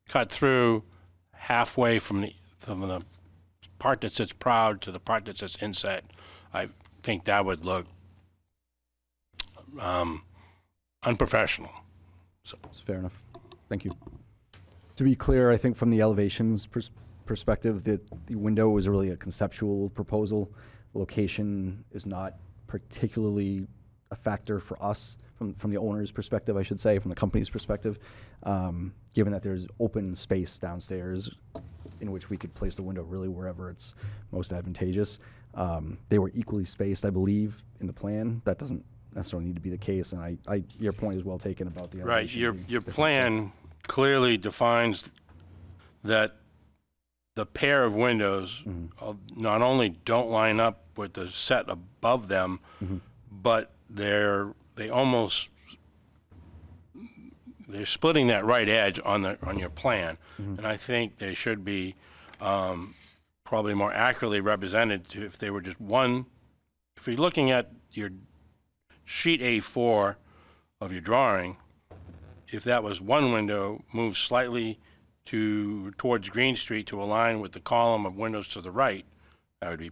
cut through halfway from the, from the part that sits proud to the part that sits inset. I think that would look um, unprofessional. It's fair enough. Thank you. To be clear, I think from the elevations pers- perspective, that the window is really a conceptual proposal. Location is not particularly a factor for us, from, from the owner's perspective, I should say, from the company's perspective, um, given that there's open space downstairs in which we could place the window really wherever it's most advantageous. Um, they were equally spaced, I believe, in the plan. That doesn't necessarily need to be the case, and I, I, your point is well taken about the Right, your, your plan clearly defines that the pair of windows Mm-hmm. uh, not only don't line up with the set above them, Mm-hmm. but they're, they almost, they're splitting that right edge on the, on your plan. Mm-hmm. And I think they should be um, probably more accurately represented to- if they were just one, if you're looking at your sheet A4 of your drawing, if that was one window moved slightly to, towards Green Street to align with the column of windows to the right, that would be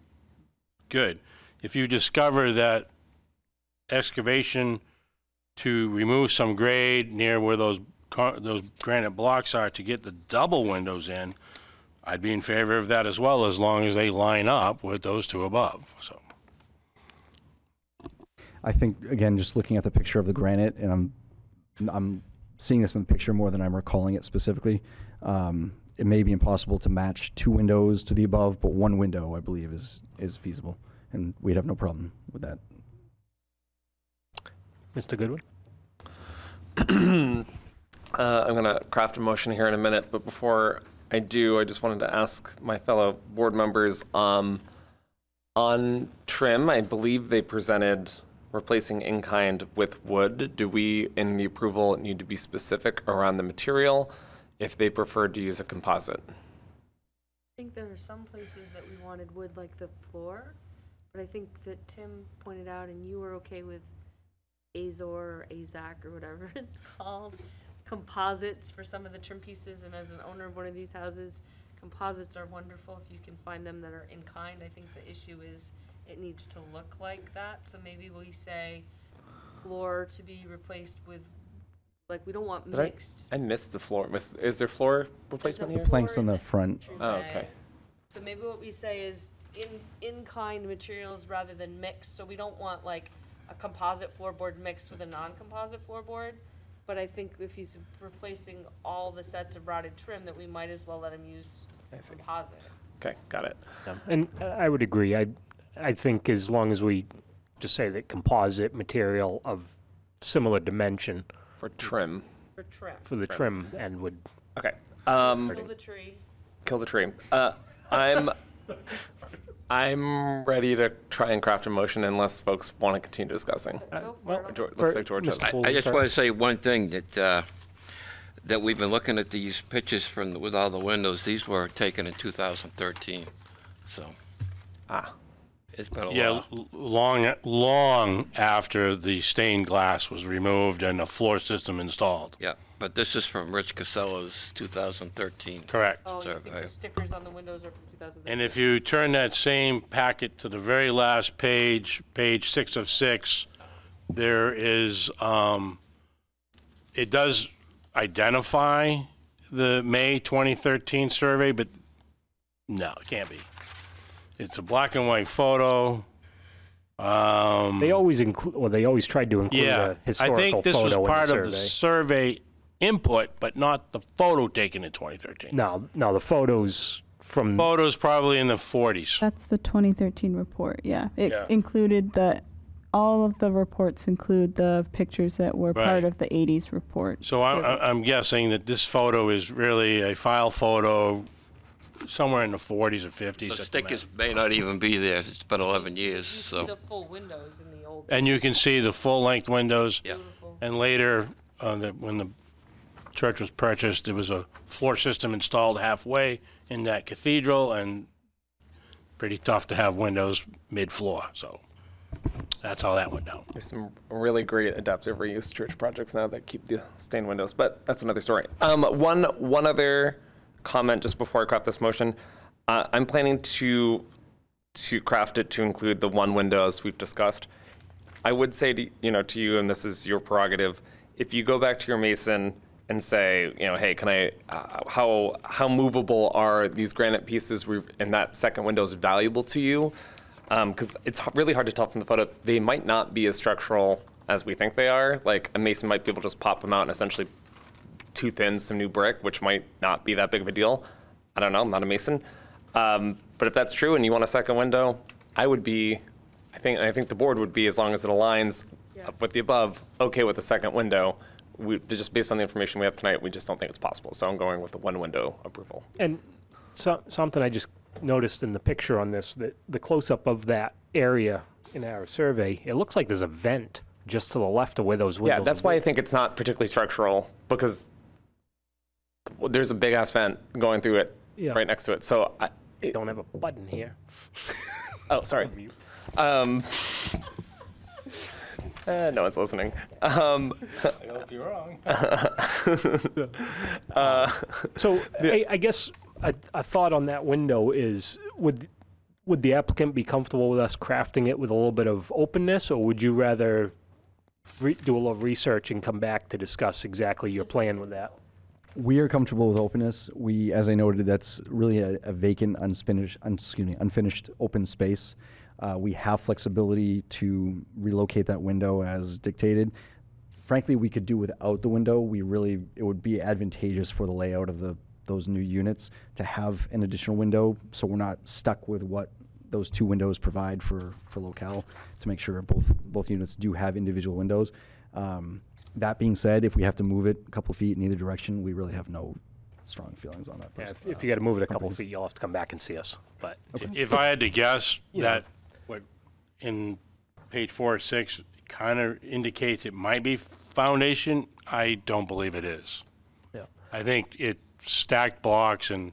good. If you discover that excavation to remove some grade near where those, those granite blocks are to get the double windows in, I'd be in favor of that as well, as long as they line up with those two above, so. I think again, just looking at the picture of the granite, and I'm I'm seeing this in the picture more than I'm recalling it specifically. Um, it may be impossible to match two windows to the above, but one window, I believe, is is feasible, and we'd have no problem with that. Mr. Goodwin? Uh, I'm going to craft a motion here in a minute, but before I do, I just wanted to ask my fellow board members um, on trim. I believe they presented replacing in kind with wood. Do we, in the approval, need to be specific around the material if they preferred to use a composite? I think there are some places that we wanted wood like the floor, but I think that Tim pointed out and you were okay with Azor or Azac or whatever it's called, composites for some of the trim pieces, and as an owner of one of these houses, composites are wonderful if you can find them that are in kind. I think the issue is it needs to look like that, so maybe we say floor to be replaced with, like, we don't want Did I- mixed. I missed the floor. Miss- Is there floor There's a replacement here? Planks on floor the that- front. Oh, okay. So maybe what we say is in, in-kind materials rather than mixed, so we don't want like a composite floorboard mixed with a non-composite floorboard. But I think if he's replacing all the sets of rotted trim, that we might as well let him use I see. composite. Okay, got it. And uh, I would agree. I, I think as long as we just say that composite material of similar dimension For trim. For trim. for the trim and would, Okay. Um, Kill the tree. kill the tree. Uh, I'm I'm ready to try and craft a motion unless folks want to continue discussing. Go for well. George, looks like George has. Full- I just want to say one thing, that, uh, that we've been looking at these pictures from, with all the windows, these were taken in 2013, so Ah, it's been a Yeah, while. l- long, long after the stained glass was removed and the floor system installed. Yeah, but this is from Rich Casella's 2013. Correct. Oh, you think Survey. the stickers on the windows are from 2013? And if you turn that same packet to the very last page, page six of six, there is, um, it does identify the May 2013 survey, but no, it can't be. It's a black and white photo. Um, they always include, well, they always tried to include yeah, a I historical think this was part in of the the survey. survey input, but not the photo taken in 2013. No, no, the photos from, Photos probably in the 40s. That's the 2013 report, yeah. It Yeah. included the, all of the reports include the pictures that were part of the 80s report. So I'm, I'm guessing that this photo is really a file photo somewhere in the 40s or 50s. The at the max. stickers may not even be there, it's been 11 years, You see so, the full windows in the old. And you can see the full-length windows. yeah. And later, uh, the- when the church was purchased, there was a floor system installed halfway in that cathedral, and pretty tough to have windows mid-floor, so that's how that went down. there's some really great adaptive reuse church projects now that keep the stained windows, but that's another story. Um, one one other comment just before I craft this motion. Uh, I'm planning to to craft it to include the one window as we've discussed. I would say to you know to you, and this is your prerogative. If you go back to your mason and say, you know, hey, can I? Uh, how how movable are these granite pieces? And that second window is valuable to you, because it's really hard to tell from the photo. They might not be as structural as we think they are. Like a mason might be able to just pop them out and essentially tooth in some new brick, which might not be that big of a deal. I don't know. I'm not a mason. Um, but if that's true and you want a second window, I would be, I think, I think the board would be, as long as it aligns Yeah. with the above, okay with the second window. We, just based on the information we have tonight, we just don't think it's possible. So I'm going with the one window approval. and so, something I just noticed in the picture on this, that the close-up of that area in our survey, it looks like there's a vent just to the left of where those windows. Yeah, that's why I think it's not particularly structural because there's a big ass vent going through it Yeah. right next to it. So I, it, Don't have a button here. Oh, sorry. Um, uh, no one's listening. Um, I know if you're wrong. So I, I guess a, a thought on that window is, would, would the applicant be comfortable with us crafting it with a little bit of openness, or would you rather re- do a little research and come back to discuss exactly your plan with that? We are comfortable with openness. We, as I noted, that's really a, a vacant, unfinished, un, excuse me, unfinished open space. Uh, we have flexibility to relocate that window as dictated. Frankly, we could do without the window. We really, it would be advantageous for the layout of the those new units to have an additional window, so we're not stuck with what those two windows provide for for locale to make sure both both units do have individual windows. Um, that being said, if we have to move it a couple feet in either direction, we really have no strong feelings on that. Yeah, pers- if, if uh, you got to move it a couple companies. feet, you'll have to come back and see us. But If I had to guess, You know. that what in page four or six kind of indicates it might be foundation, I don't believe it is. yeah, I think it stacked blocks and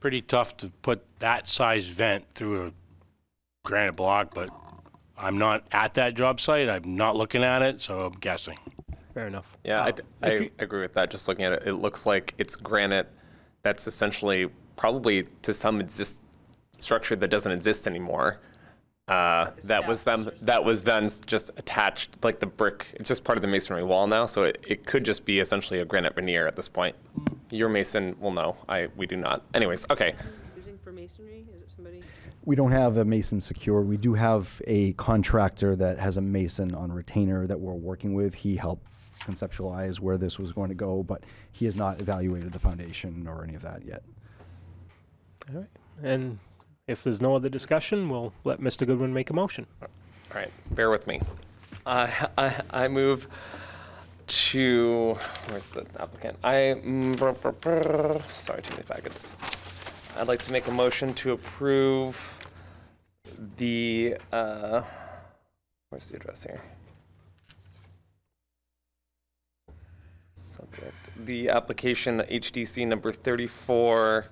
pretty tough to put that size vent through a granite block, but I'm not at that job site. I'm not looking at it, so I'm guessing. Fair enough. yeah, I, Um, th- I you- agree with that. Just looking at it, it looks like it's granite that's essentially probably to some exist structure that doesn't exist anymore. Uh, that was them. That was then just attached, like the brick. It's just part of the masonry wall now, so it, it could just be essentially a granite veneer at this point. Your mason will know. I we do not. Anyways, okay. Using for masonry? Is it somebody? We don't have a mason secured. We do have a contractor that has a mason on retainer that we're working with. He helped conceptualize where this was going to go, but he has not evaluated the foundation or any of that yet. All right. And If there's no other discussion, we'll let Mr. Goodwin make a motion. All right, bear with me. Uh, I, I move to, where's the applicant? I, mm, brr, brr, brr. sorry, too many packets. I'd like to make a motion to approve the, uh, where's the address here? Subject, the application HDC number thirty-four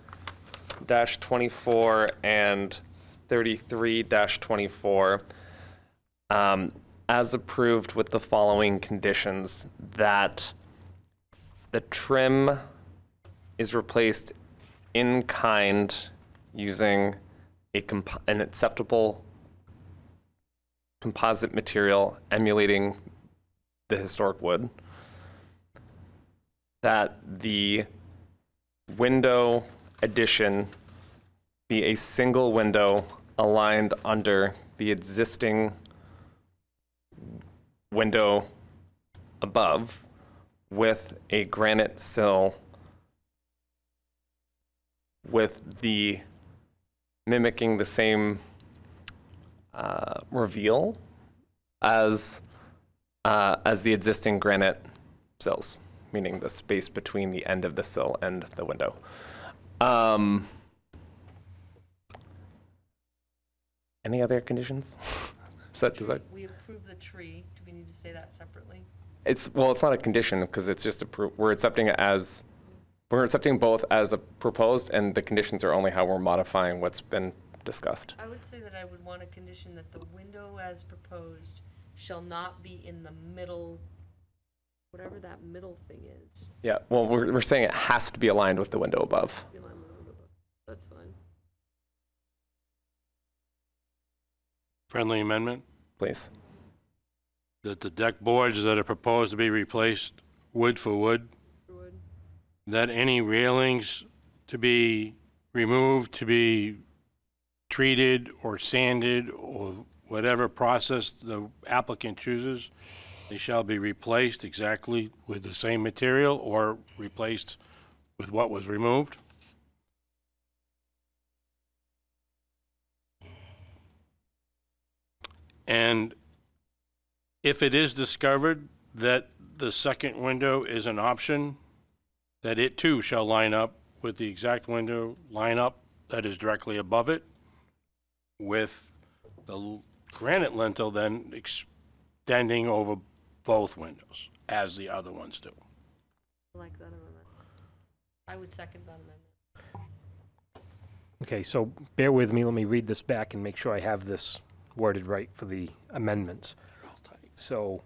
dash twenty-four and thirty-three dash twenty-four um, as approved with the following conditions, that the trim is replaced in kind using a an acceptable composite material emulating the historic wood. That the window addition be a single window aligned under the existing window above with a granite sill with the mimicking the same uh, reveal as uh, as the existing granite sills, meaning the space between the end of the sill and the window. Um, any other conditions? is that, is that We approve the tree. Do we need to say that separately? It's, well, it's not a condition because it's just a, pro- we're accepting it as, we're accepting both as a proposed and the conditions are only how we're modifying what's been discussed. I would say that I would want a condition that the window as proposed shall not be in the middle, whatever that middle thing is. Yeah, well, we're, we're saying it has to be aligned with the window above. Be aligned with the window. That's fine. Friendly amendment, Please. that the deck boards that are proposed to be replaced wood for wood, Wood. that any railings to be removed, to be treated or sanded or whatever process the applicant chooses, they shall be replaced exactly with the same material or replaced with what was removed. And if it is discovered that the second window is an option, that it too shall line up with the exact window line up that is directly above it with the granite lintel then extending over both windows, as the other ones do. I like that amendment. I would second that amendment. Okay, so bear with me, let me read this back and make sure I have this worded right for the amendments. All tight So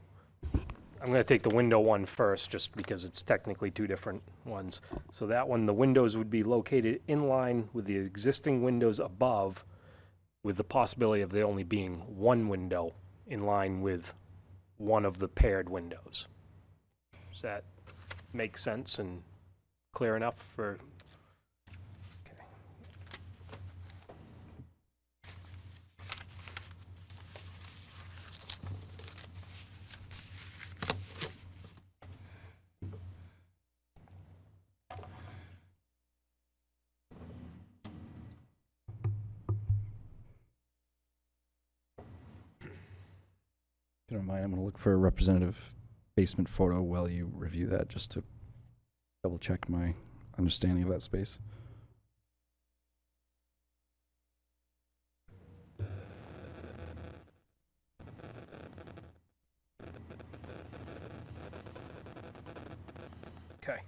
I'm going to take the window one first, just because it's technically two different ones. So that one, the windows would be located in line with the existing windows above, with the possibility of there only being one window in line with one of the paired windows. Does that make sense and clear enough for? Don't mind, I'm going to look for a representative basement photo while you review that, just to double check my understanding of that space. Okay.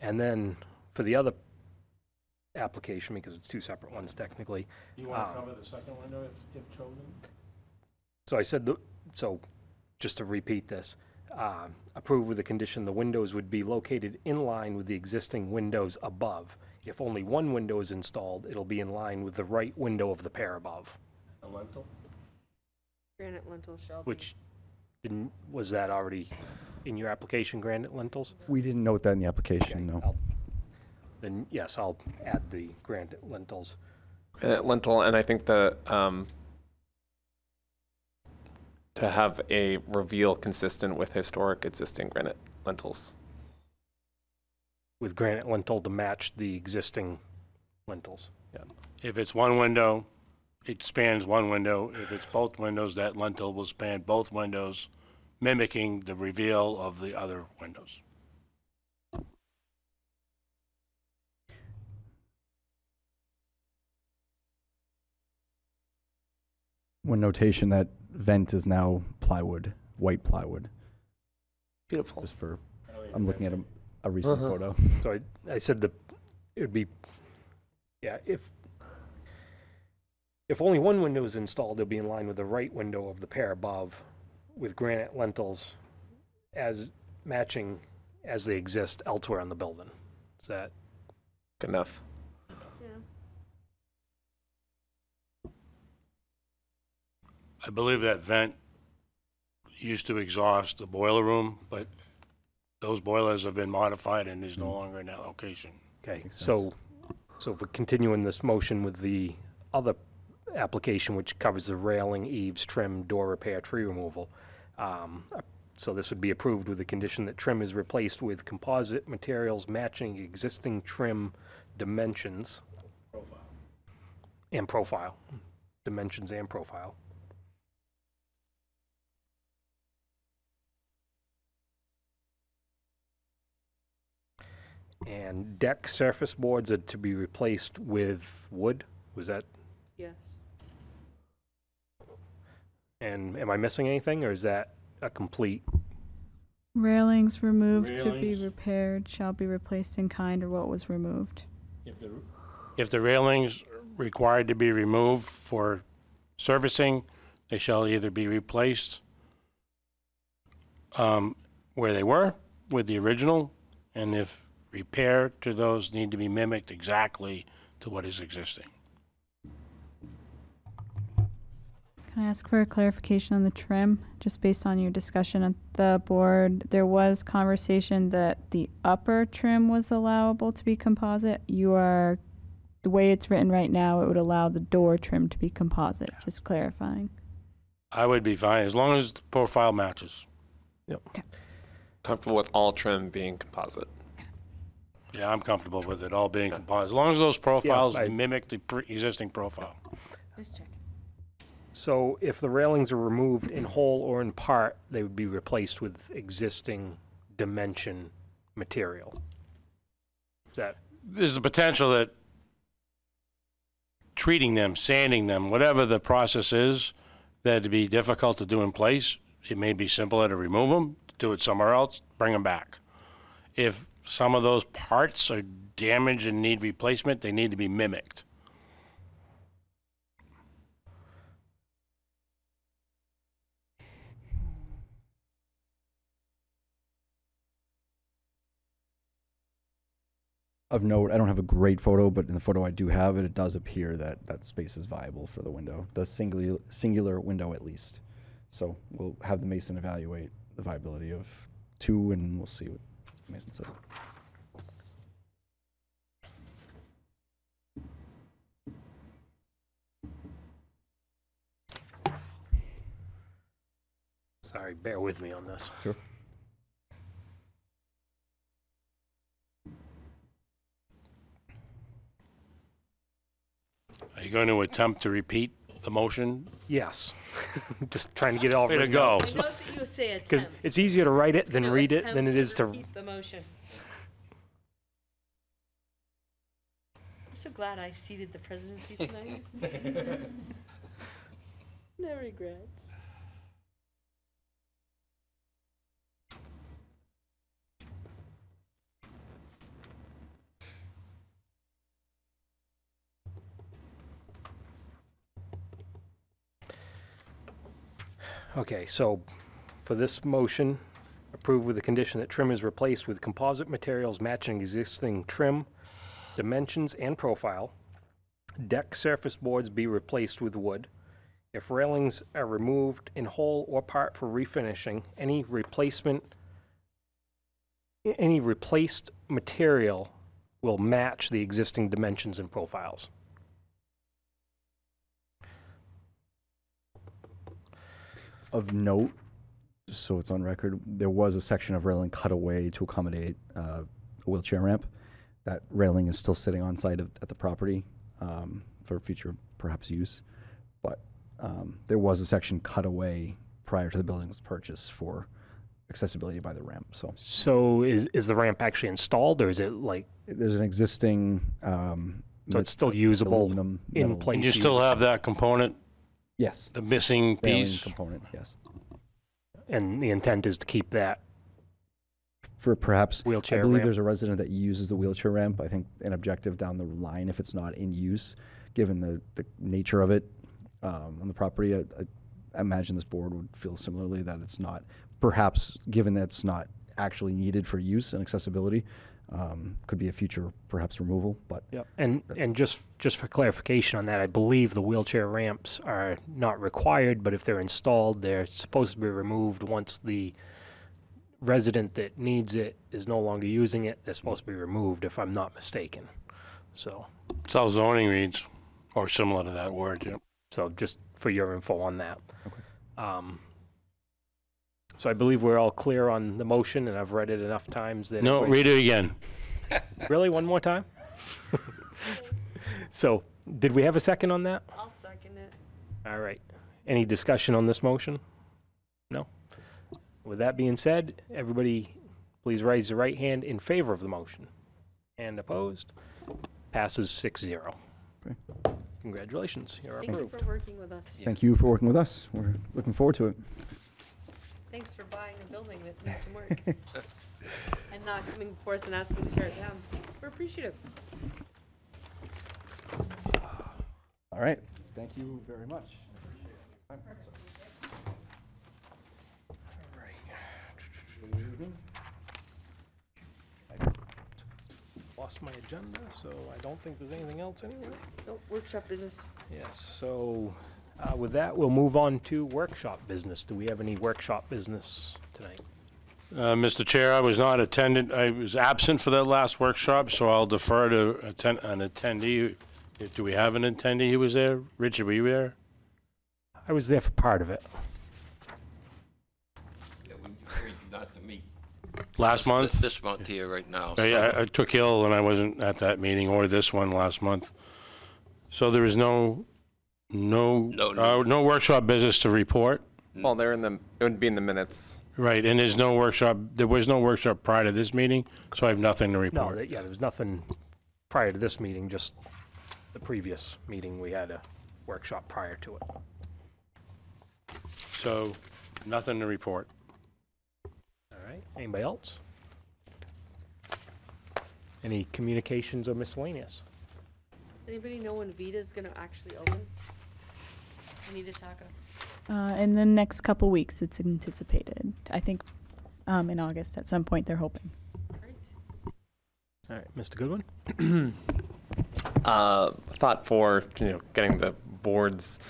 And then for the other application, because it's two separate ones technically, You wanna um, cover the second window if, if chosen? so I said, the so just to repeat this, um, approve with the condition the windows would be located in line with the existing windows above. If only one window is installed, it'll be in line with the right window of the pair above, A lintel? Granite lintel shall be. which, didn't, was that already in your application, granite lintels? We didn't note that in the application, no. I'll- Then, yes, I'll add the granite lintels. Uh, lintel, and I think the, um, to have a reveal consistent with historic existing granite lintels. with granite lintel to match the existing lintels. Yeah. If it's one window, it spans one window. If it's both windows, that lintel will span both windows, mimicking the reveal of the other windows. One notation that vent is now plywood, white plywood, Beautiful. just for, I'm looking at a, a recent Uh-huh. photo. So I, I said the, it would be, yeah, if, if only one window is installed, it'll be in line with the right window of the pair above with granite lintels as matching as they exist elsewhere on the building. Is that, Good enough. I believe that vent used to exhaust the boiler room, but those boilers have been modified and is no longer in that location. okay, so, so if we're continuing this motion with the other application, which covers the railing, eaves, trim, door repair, tree removal, um, uh, so this would be approved with the condition that trim is replaced with composite materials matching existing trim dimensions. And profile, dimensions and profile. And deck surface boards are to be replaced with wood, was that, Yes. and am I missing anything, or is that a complete? Railings removed to be Railings. repaired shall be replaced in kind or what was removed. If the, if the railings required to be removed for servicing, they shall either be replaced um, where they were with the original, and if repair to those need to be mimicked exactly to what is existing. Can I ask for a clarification on the trim, just based on your discussion at the board? There was conversation that the upper trim was allowable to be composite. You are, the way it's written right now, it would allow the door trim to be composite, just clarifying. I would be fine, as long as the profile matches. Yep. Comfortable with all trim being composite. Yeah, I'm comfortable with it all being composite, as long as those profiles I- mimic the pre- existing profile. Just checking. So if the railings are removed in whole or in part, they would be replaced with existing dimension material. Is that, there's a potential that treating them, sanding them, whatever the process is, that'd be difficult to do in place. It may be simpler to remove them, do it somewhere else, bring them back. If some of those parts are damaged and need replacement, they need to be mimicked. Of note, I don't have a great photo, but in the photo I do have it, it does appear that that space is viable for the window, the singular, singular window at least. So we'll have the mason evaluate the viability of two, and we'll see what Mason says. sorry, bear with me on this. Sure. Are you going to attempt to repeat the motion? Yes, just trying to get it all Way to written go. I note that you say Because attempt. it's easier to write it than You read it than it is to is to, repeat The motion. I'm so glad I ceded the presidency tonight. No regrets. Okay, so for this motion, approve with the condition that trim is replaced with composite materials matching existing trim, dimensions, and profile. Deck surface boards be replaced with wood. If railings are removed in whole or part for refinishing, any replacement, any replaced material will match the existing dimensions and profiles. Of note, so it's on record, there was a section of railing cut away to accommodate uh, a wheelchair ramp. That railing is still sitting on site at at the property um, for future perhaps use. But um, there was a section cut away prior to the building's purchase for accessibility by the ramp. So So is, is the ramp actually installed or is it like, there's an existing. Um, so it's still usable aluminum in place? And you still have that component, Yes. the missing Failing piece? component. Yes. And the intent is to keep that For perhaps wheelchair. I believe ramp? there's a resident that uses the wheelchair ramp. I think an objective down the line, if it's not in use, given the, the nature of it um, on the property, I, I- I imagine this board would feel similarly that it's not, perhaps, given that it's not actually needed for use and accessibility, um, could be a future perhaps removal, but Yep. And, and just, just for clarification on that, I believe the wheelchair ramps are not required, but if they're installed, they're supposed to be removed once the resident that needs it is no longer using it, they're supposed to be removed, if I'm not mistaken. So, It's how zoning reads, or similar to that word, yeah. so just for your info on that. Um, So I believe we're all clear on the motion, and I've read it enough times that. No, it- read it again. Really, one more time? So, did we have a second on that? I'll second it. All right. Any discussion on this motion? No? With that being said, everybody, please raise the right hand in favor of the motion. And opposed? Passes six zero. Okay. Congratulations, you're Thank you approved. for working with us. thank you for working with us. We're looking forward to it. Thanks for buying a building that needs some work. And not coming before us and asking to tear it down. We're appreciative. All right. Thank you very much. I lost my agenda, so I don't think there's anything else anyway. Nope, workshop business. Yes, so uh, with that, we'll move on to workshop business. Do we have any workshop business tonight? Uh, Mr. Chair, I was not attended, I was absent for that last workshop, so I'll defer to attend, an attendee. Do we have an attendee who was there? Richard, were you there? I was there for part of it. Not to me. Last This- month? This month here, right now. I, so- I- I took ill and I wasn't at that meeting or this one last month. So there is no, no, No, uh, no workshop business to report? Well, they're in the, it would be in the minutes. Right, and there's no workshop, there was no workshop prior to this meeting, so I have nothing to No, report. that- yeah, there was nothing prior to this meeting, just the previous meeting, we had a workshop prior to it. So, nothing to report. All right, anybody else? Any communications or miscellaneous? Anybody know when Vita's gonna actually open? Anita Taka. Uh, in the next couple weeks, it's anticipated. I think um, in August at some point they're hoping. Great. All right, Mr. Goodwin? uh, thought for you know getting the board's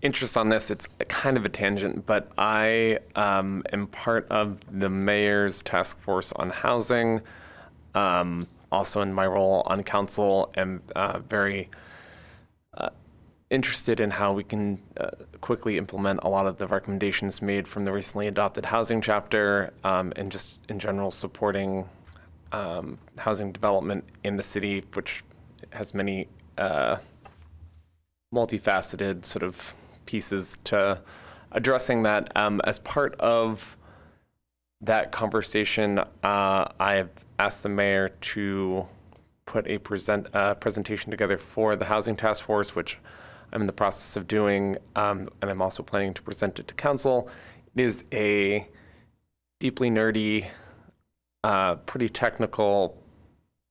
interest on this. It's kind of a tangent, but I um, am part of the mayor's task force on housing. Um, also, in my role on council, am uh, very uh, interested in how we can uh, quickly implement a lot of the recommendations made from the recently adopted housing chapter, um, and just in general supporting um, housing development in the city, which has many uh, multifaceted sort of pieces to addressing that. Um, as part of that conversation, uh, I have asked the mayor to put a present uh, presentation together for the housing task force, which I'm in the process of doing, um, and I'm also planning to present it to council. It is a deeply nerdy, uh, pretty technical,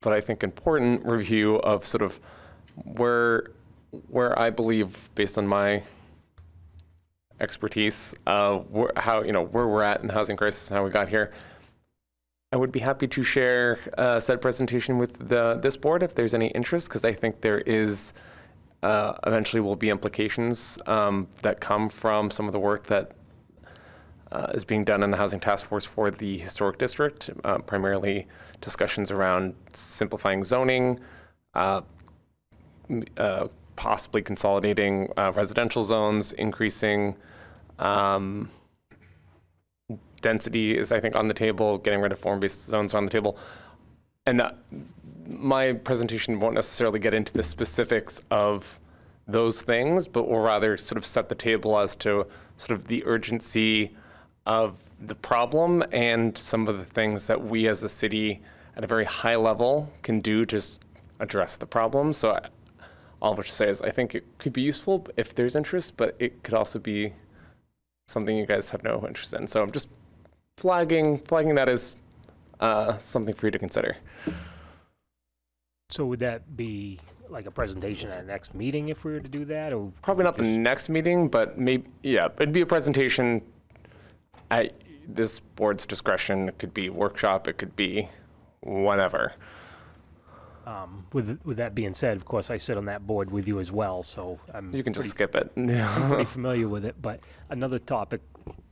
but I think important review of sort of where where I believe, based on my expertise, uh, how you know where we're at in the housing crisis and how we got here. I would be happy to share uh, said presentation with the this board if there's any interest, because I think there is uh, eventually will be implications um, that come from some of the work that uh, is being done in the housing task force for the historic district, uh, primarily discussions around simplifying zoning, uh, uh, possibly consolidating uh, residential zones, increasing um, density is, I think, on the table, getting rid of form-based zones are on the table. And my presentation won't necessarily get into the specifics of those things, but will rather sort of set the table as to sort of the urgency of the problem and some of the things that we as a city at a very high level can do to address the problem. So I, all which to say is I think it could be useful if there's interest, but it could also be something you guys have no interest in. So I'm just flagging flagging that as uh, something for you to consider. So would that be like a presentation at next meeting if we were to do that, or? Probably not the next meeting, but maybe yeah, it'd be a presentation at this board's discretion. It could be workshop. It could be whatever. Um, with, with that being said, of course, I sit on that board with you as well, so I'm. You can just skip it. I'm pretty familiar with it, but another topic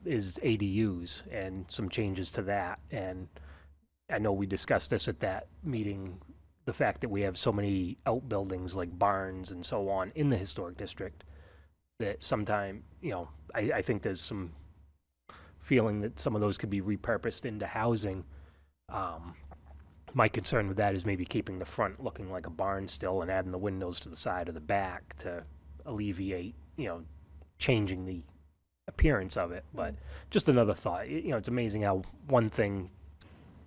is ADUs and some changes to that. And I know we discussed this at that meeting, the fact that we have so many outbuildings like barns and so on in the historic district that sometime, you know, I, I think there's some feeling that some of those could be repurposed into housing. Um, my concern with that is maybe keeping the front looking like a barn still and adding the windows to the side of the back to alleviate, you know, changing the appearance of it. But just another thought. You know, it's amazing how one thing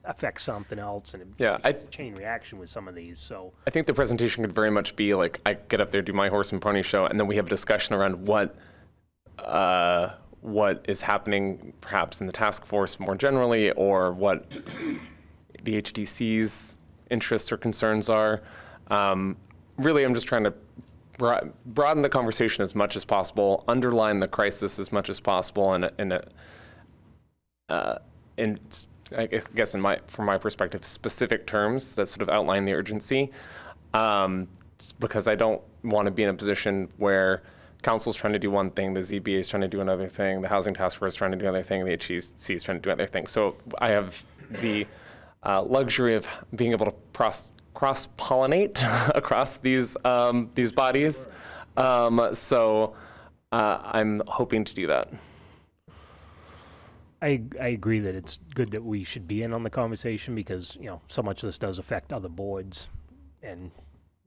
affects something else and Yeah, I- chain reaction with some of these. So I think the presentation could very much be like I get up there, do my horse and pony show, and then we have a discussion around what uh, what is happening perhaps in the task force more generally, or what the HDC's interests or concerns are. Um, really, I'm just trying to bro- broaden the conversation as much as possible, underline the crisis as much as possible, and in a, uh, in s- I guess in my from my perspective, specific terms that sort of outline the urgency, um, because I don't want to be in a position where council's trying to do one thing, the ZBA is trying to do another thing, the housing task force is trying to do another thing, the HCC is trying to do another thing. So I have the uh, luxury of being able to cross cross pollinate across these um, these bodies. Um, so uh, I'm hoping to do that. I, I agree that it's good that we should be in on the conversation because, you know, so much of this does affect other boards and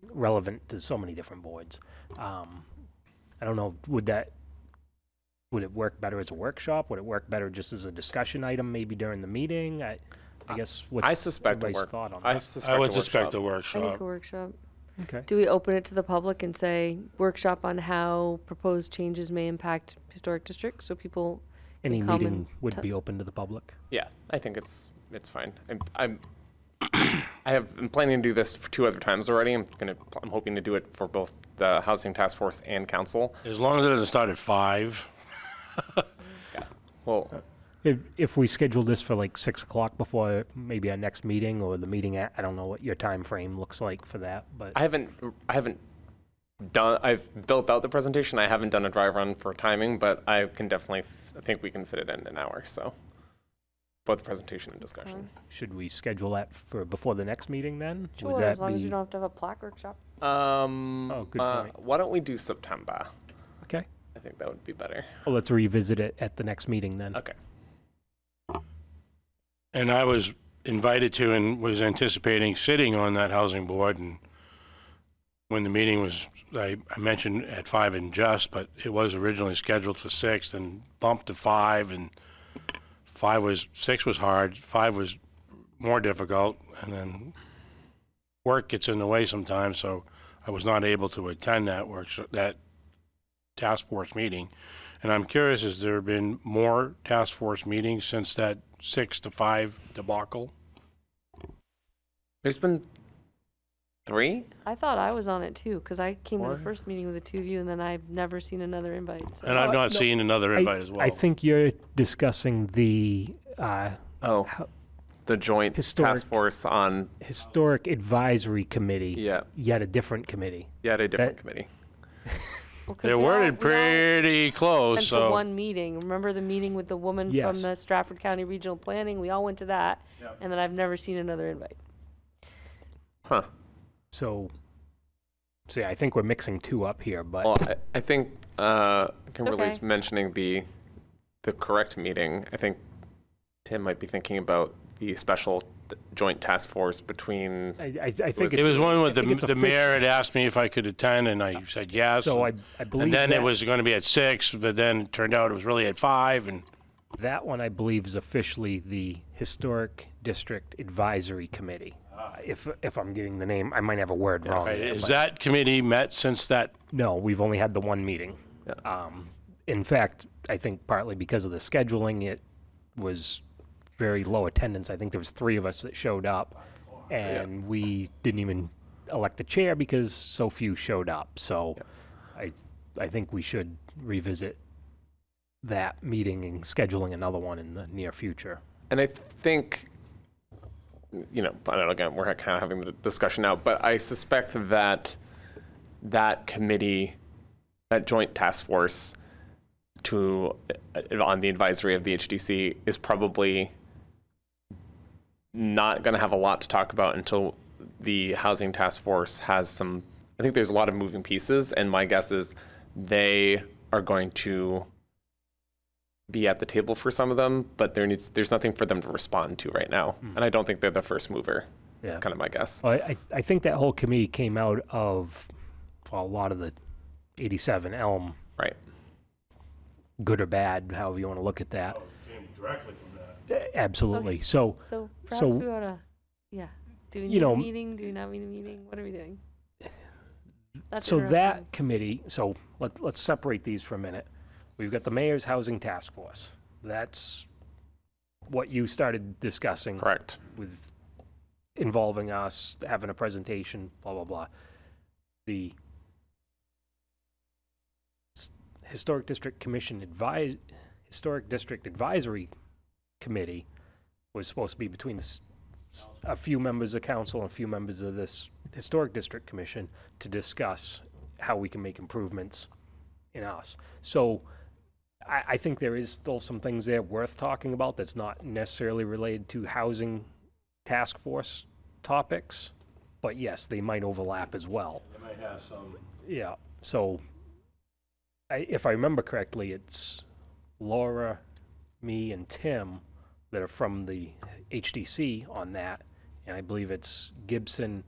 relevant to so many different boards. Um, I don't know, would that, would it work better as a workshop? Would it work better just as a discussion item maybe during the meeting? I, I guess what's I suspect a everybody's work. thought on I that? suspect I would a suspect workshop. a I think a workshop. Okay. Do we open it to the public and say workshop on how proposed changes may impact historic districts, so people Any come meeting would t- be open to the public? Yeah, I think it's it's fine. I'm, I'm I have been planning to do this for two other times already. I'm gonna I'm hoping to do it for both the housing task force and council. As long as it doesn't start at five. Well, If, if we schedule this for like six o'clock before maybe our next meeting or the meeting at, I don't know what your time frame looks like for that, but. I haven't I haven't done I've built out the presentation. I haven't done a dry run for timing, but I can definitely I think we can fit it in an hour. So both the presentation and discussion. Should we schedule that for before the next meeting then? Would Sure, that as long as you be- don't have to have a plaque workshop. Um, Oh, good uh, point. why don't we do September? Okay, I think that would be better. well, let's revisit it at the next meeting then. Okay. And I was invited to and was anticipating sitting on that housing board. And when the meeting was, I, I mentioned at five and just, but it was originally scheduled for six and bumped to five. And five was, six was hard, five was more difficult. And then work gets in the way sometimes, so I was not able to attend that work, that task force meeting. And I'm curious, has there been more task force meetings since that six to five debacle? There's been three. I thought I was on it too, because I came to Or- the first meeting with the two of you, and then I've never seen another invite. So. And I've Uh, not no, seen another I- invite as well. I think you're discussing the uh, Oh, How- the joint Historic- task force on Historic Advisory Committee, yeah, yet a different committee. yeah, a different That- committee. Well, 'cause They're we all- worded we all pretty Went close, to so. one meeting. Remember the meeting with the woman from Yes. the Strafford County Regional Planning? We all went to that, and then I've never seen another invite. Huh. So, see, I think we're mixing two up here, but Well, I, I think uh, Kimberly's okay. mentioning the the correct meeting. I think Tim might be thinking about the special joint task force between, I, I, I think It was one with the, the mayor had asked me if I could attend, and I said yes. so I, and- I believe And then it was going to be at six, but then it turned out it was really at five, and That one, I believe, is officially the Historic District Advisory Committee. If, if I'm getting the name, I might have a word wrong. Right, Is but- that committee met since that? No, we've only had the one meeting. Um, In fact, I think partly because of the scheduling, it was very low attendance. I think there was three of us that showed up, and we didn't even elect a chair because so few showed up. So I, I think we should revisit that meeting and scheduling another one in the near future. and I think, you know, I don't know, again, we're kind of having the discussion now, but I suspect that that committee, that joint task force to, uh, on the advisory of the HDC is probably not going to have a lot to talk about until the housing task force has some, I think there's a lot of moving pieces, and my guess is they are going to be at the table for some of them, but there needs, there's nothing for them to respond to right now. Hmm. And I don't think they're the first mover. Yeah. That's kind of my guess. Well, I, I think that whole committee came out of, well, a lot of the 87 Elm, Right. good or bad, however you want to look at that. Oh, directly from that. A- Absolutely. So, So perhaps So- we ought to, yeah. Do we You need know, a meeting? Do we not need a meeting? What are we doing? That's so that committee, so let, let's separate these for a minute. We've got the mayor's housing task force. That's what you started discussing Correct. with involving us, having a presentation, blah, blah, blah. The Historic District Commission advise, Historic District Advisory Committee was supposed to be between the a few members of council and a few members of this Historic District Commission to discuss how we can make improvements in us. So I, I think there is still some things there worth talking about that's not necessarily related to housing task force topics, but yes, they might overlap as well. They might have some. Yeah, so I, if I remember correctly, it's Laura, me, and Tim that are from the HDC on that, and I believe it's Gibson,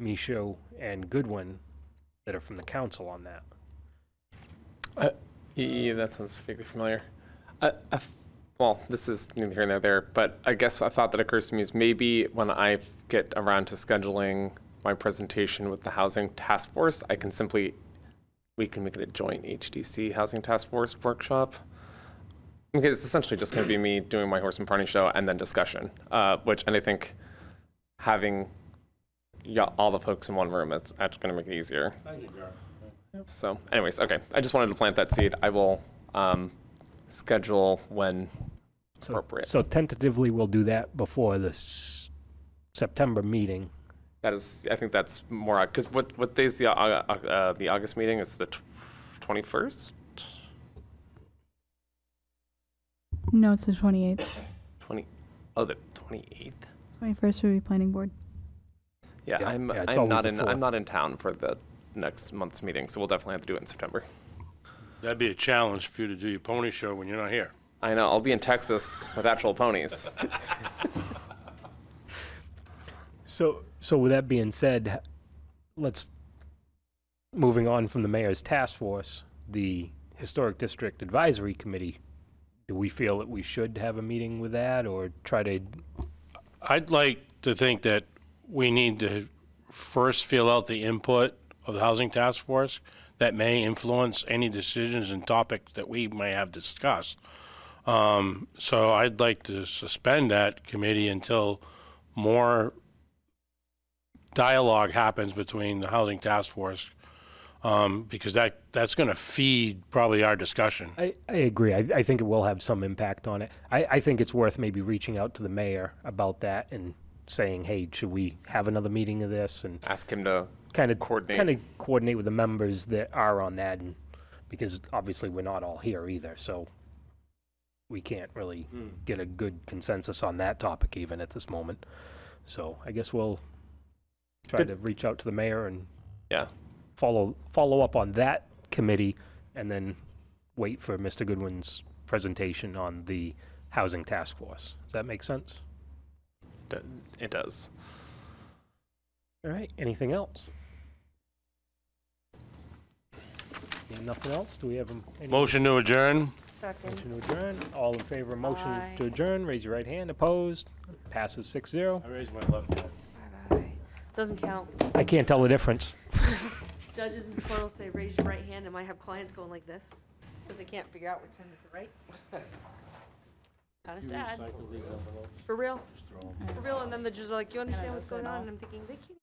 Micho, and Goodwin that are from the council on that. Yeah, that sounds vaguely familiar. I, I well, this is neither here nor there, but I guess a thought that occurs to me is maybe when I get around to scheduling my presentation with the housing task force, I can simply, we can make it a joint HDC housing task force workshop. Because it's essentially just going to be me doing my horse and pony show and then discussion, uh, which, and I think having all the folks in one room is actually going to make it easier. So, anyways, okay. I just wanted to plant that seed. I will um, schedule when So- appropriate. So tentatively, we'll do that before the s- September meeting. That is, I think that's more because what what day's the Au- Au- uh, the August meeting? Is the twenty first, No, it's the 28th. twenty? Oh, the twenty eighth. 21st would be planning board. Yeah, Yeah, I'm yeah, I'm not in. I'm not in town for the next month's meeting, so we'll definitely have to do it in September. That'd be a challenge for you to do your pony show when you're not here. I know I'll be in Texas with actual ponies. So, so with that being said, let's, moving on from the mayor's task force, the Historic District Advisory Committee, do we feel that we should have a meeting with that or try to, I'd like to think that we need to first feel out the input of the Housing Task Force that may influence any decisions and topics that we may have discussed. Um, so I'd like to suspend that committee until more dialogue happens between the Housing Task Force, um, because that, that's going to feed probably our discussion. I, I agree. I, I think it will have some impact on it. I, I think it's worth maybe reaching out to the mayor about that and saying, hey, should we have another meeting of this? And Ask him to kind of Coordinate. kind of coordinate with the members that are on that, and because obviously we're not all here either, so we can't really hmm. get a good consensus on that topic even at this moment. So I guess we'll try Good. to reach out to the mayor and yeah. follow follow up on that committee, and then wait for Mr. Goodwin's presentation on the Housing Task Force. Does that make sense? It does. All right, anything else? Seeing Nothing else? Do we have a? any- Motion to adjourn? Second. Motion to adjourn. All in favor of motion Aye. to adjourn, raise your right hand. Opposed? Passes six zero. I raised my left hand. Bye-bye. Doesn't count. I can't tell the difference. Judges in the court will say, raise your right hand, and I have clients going like this, because they can't figure out which one is the right. Kinda sad. For real. For real, and then the judges are like, you understand what's going on? And I'm thinking, they can't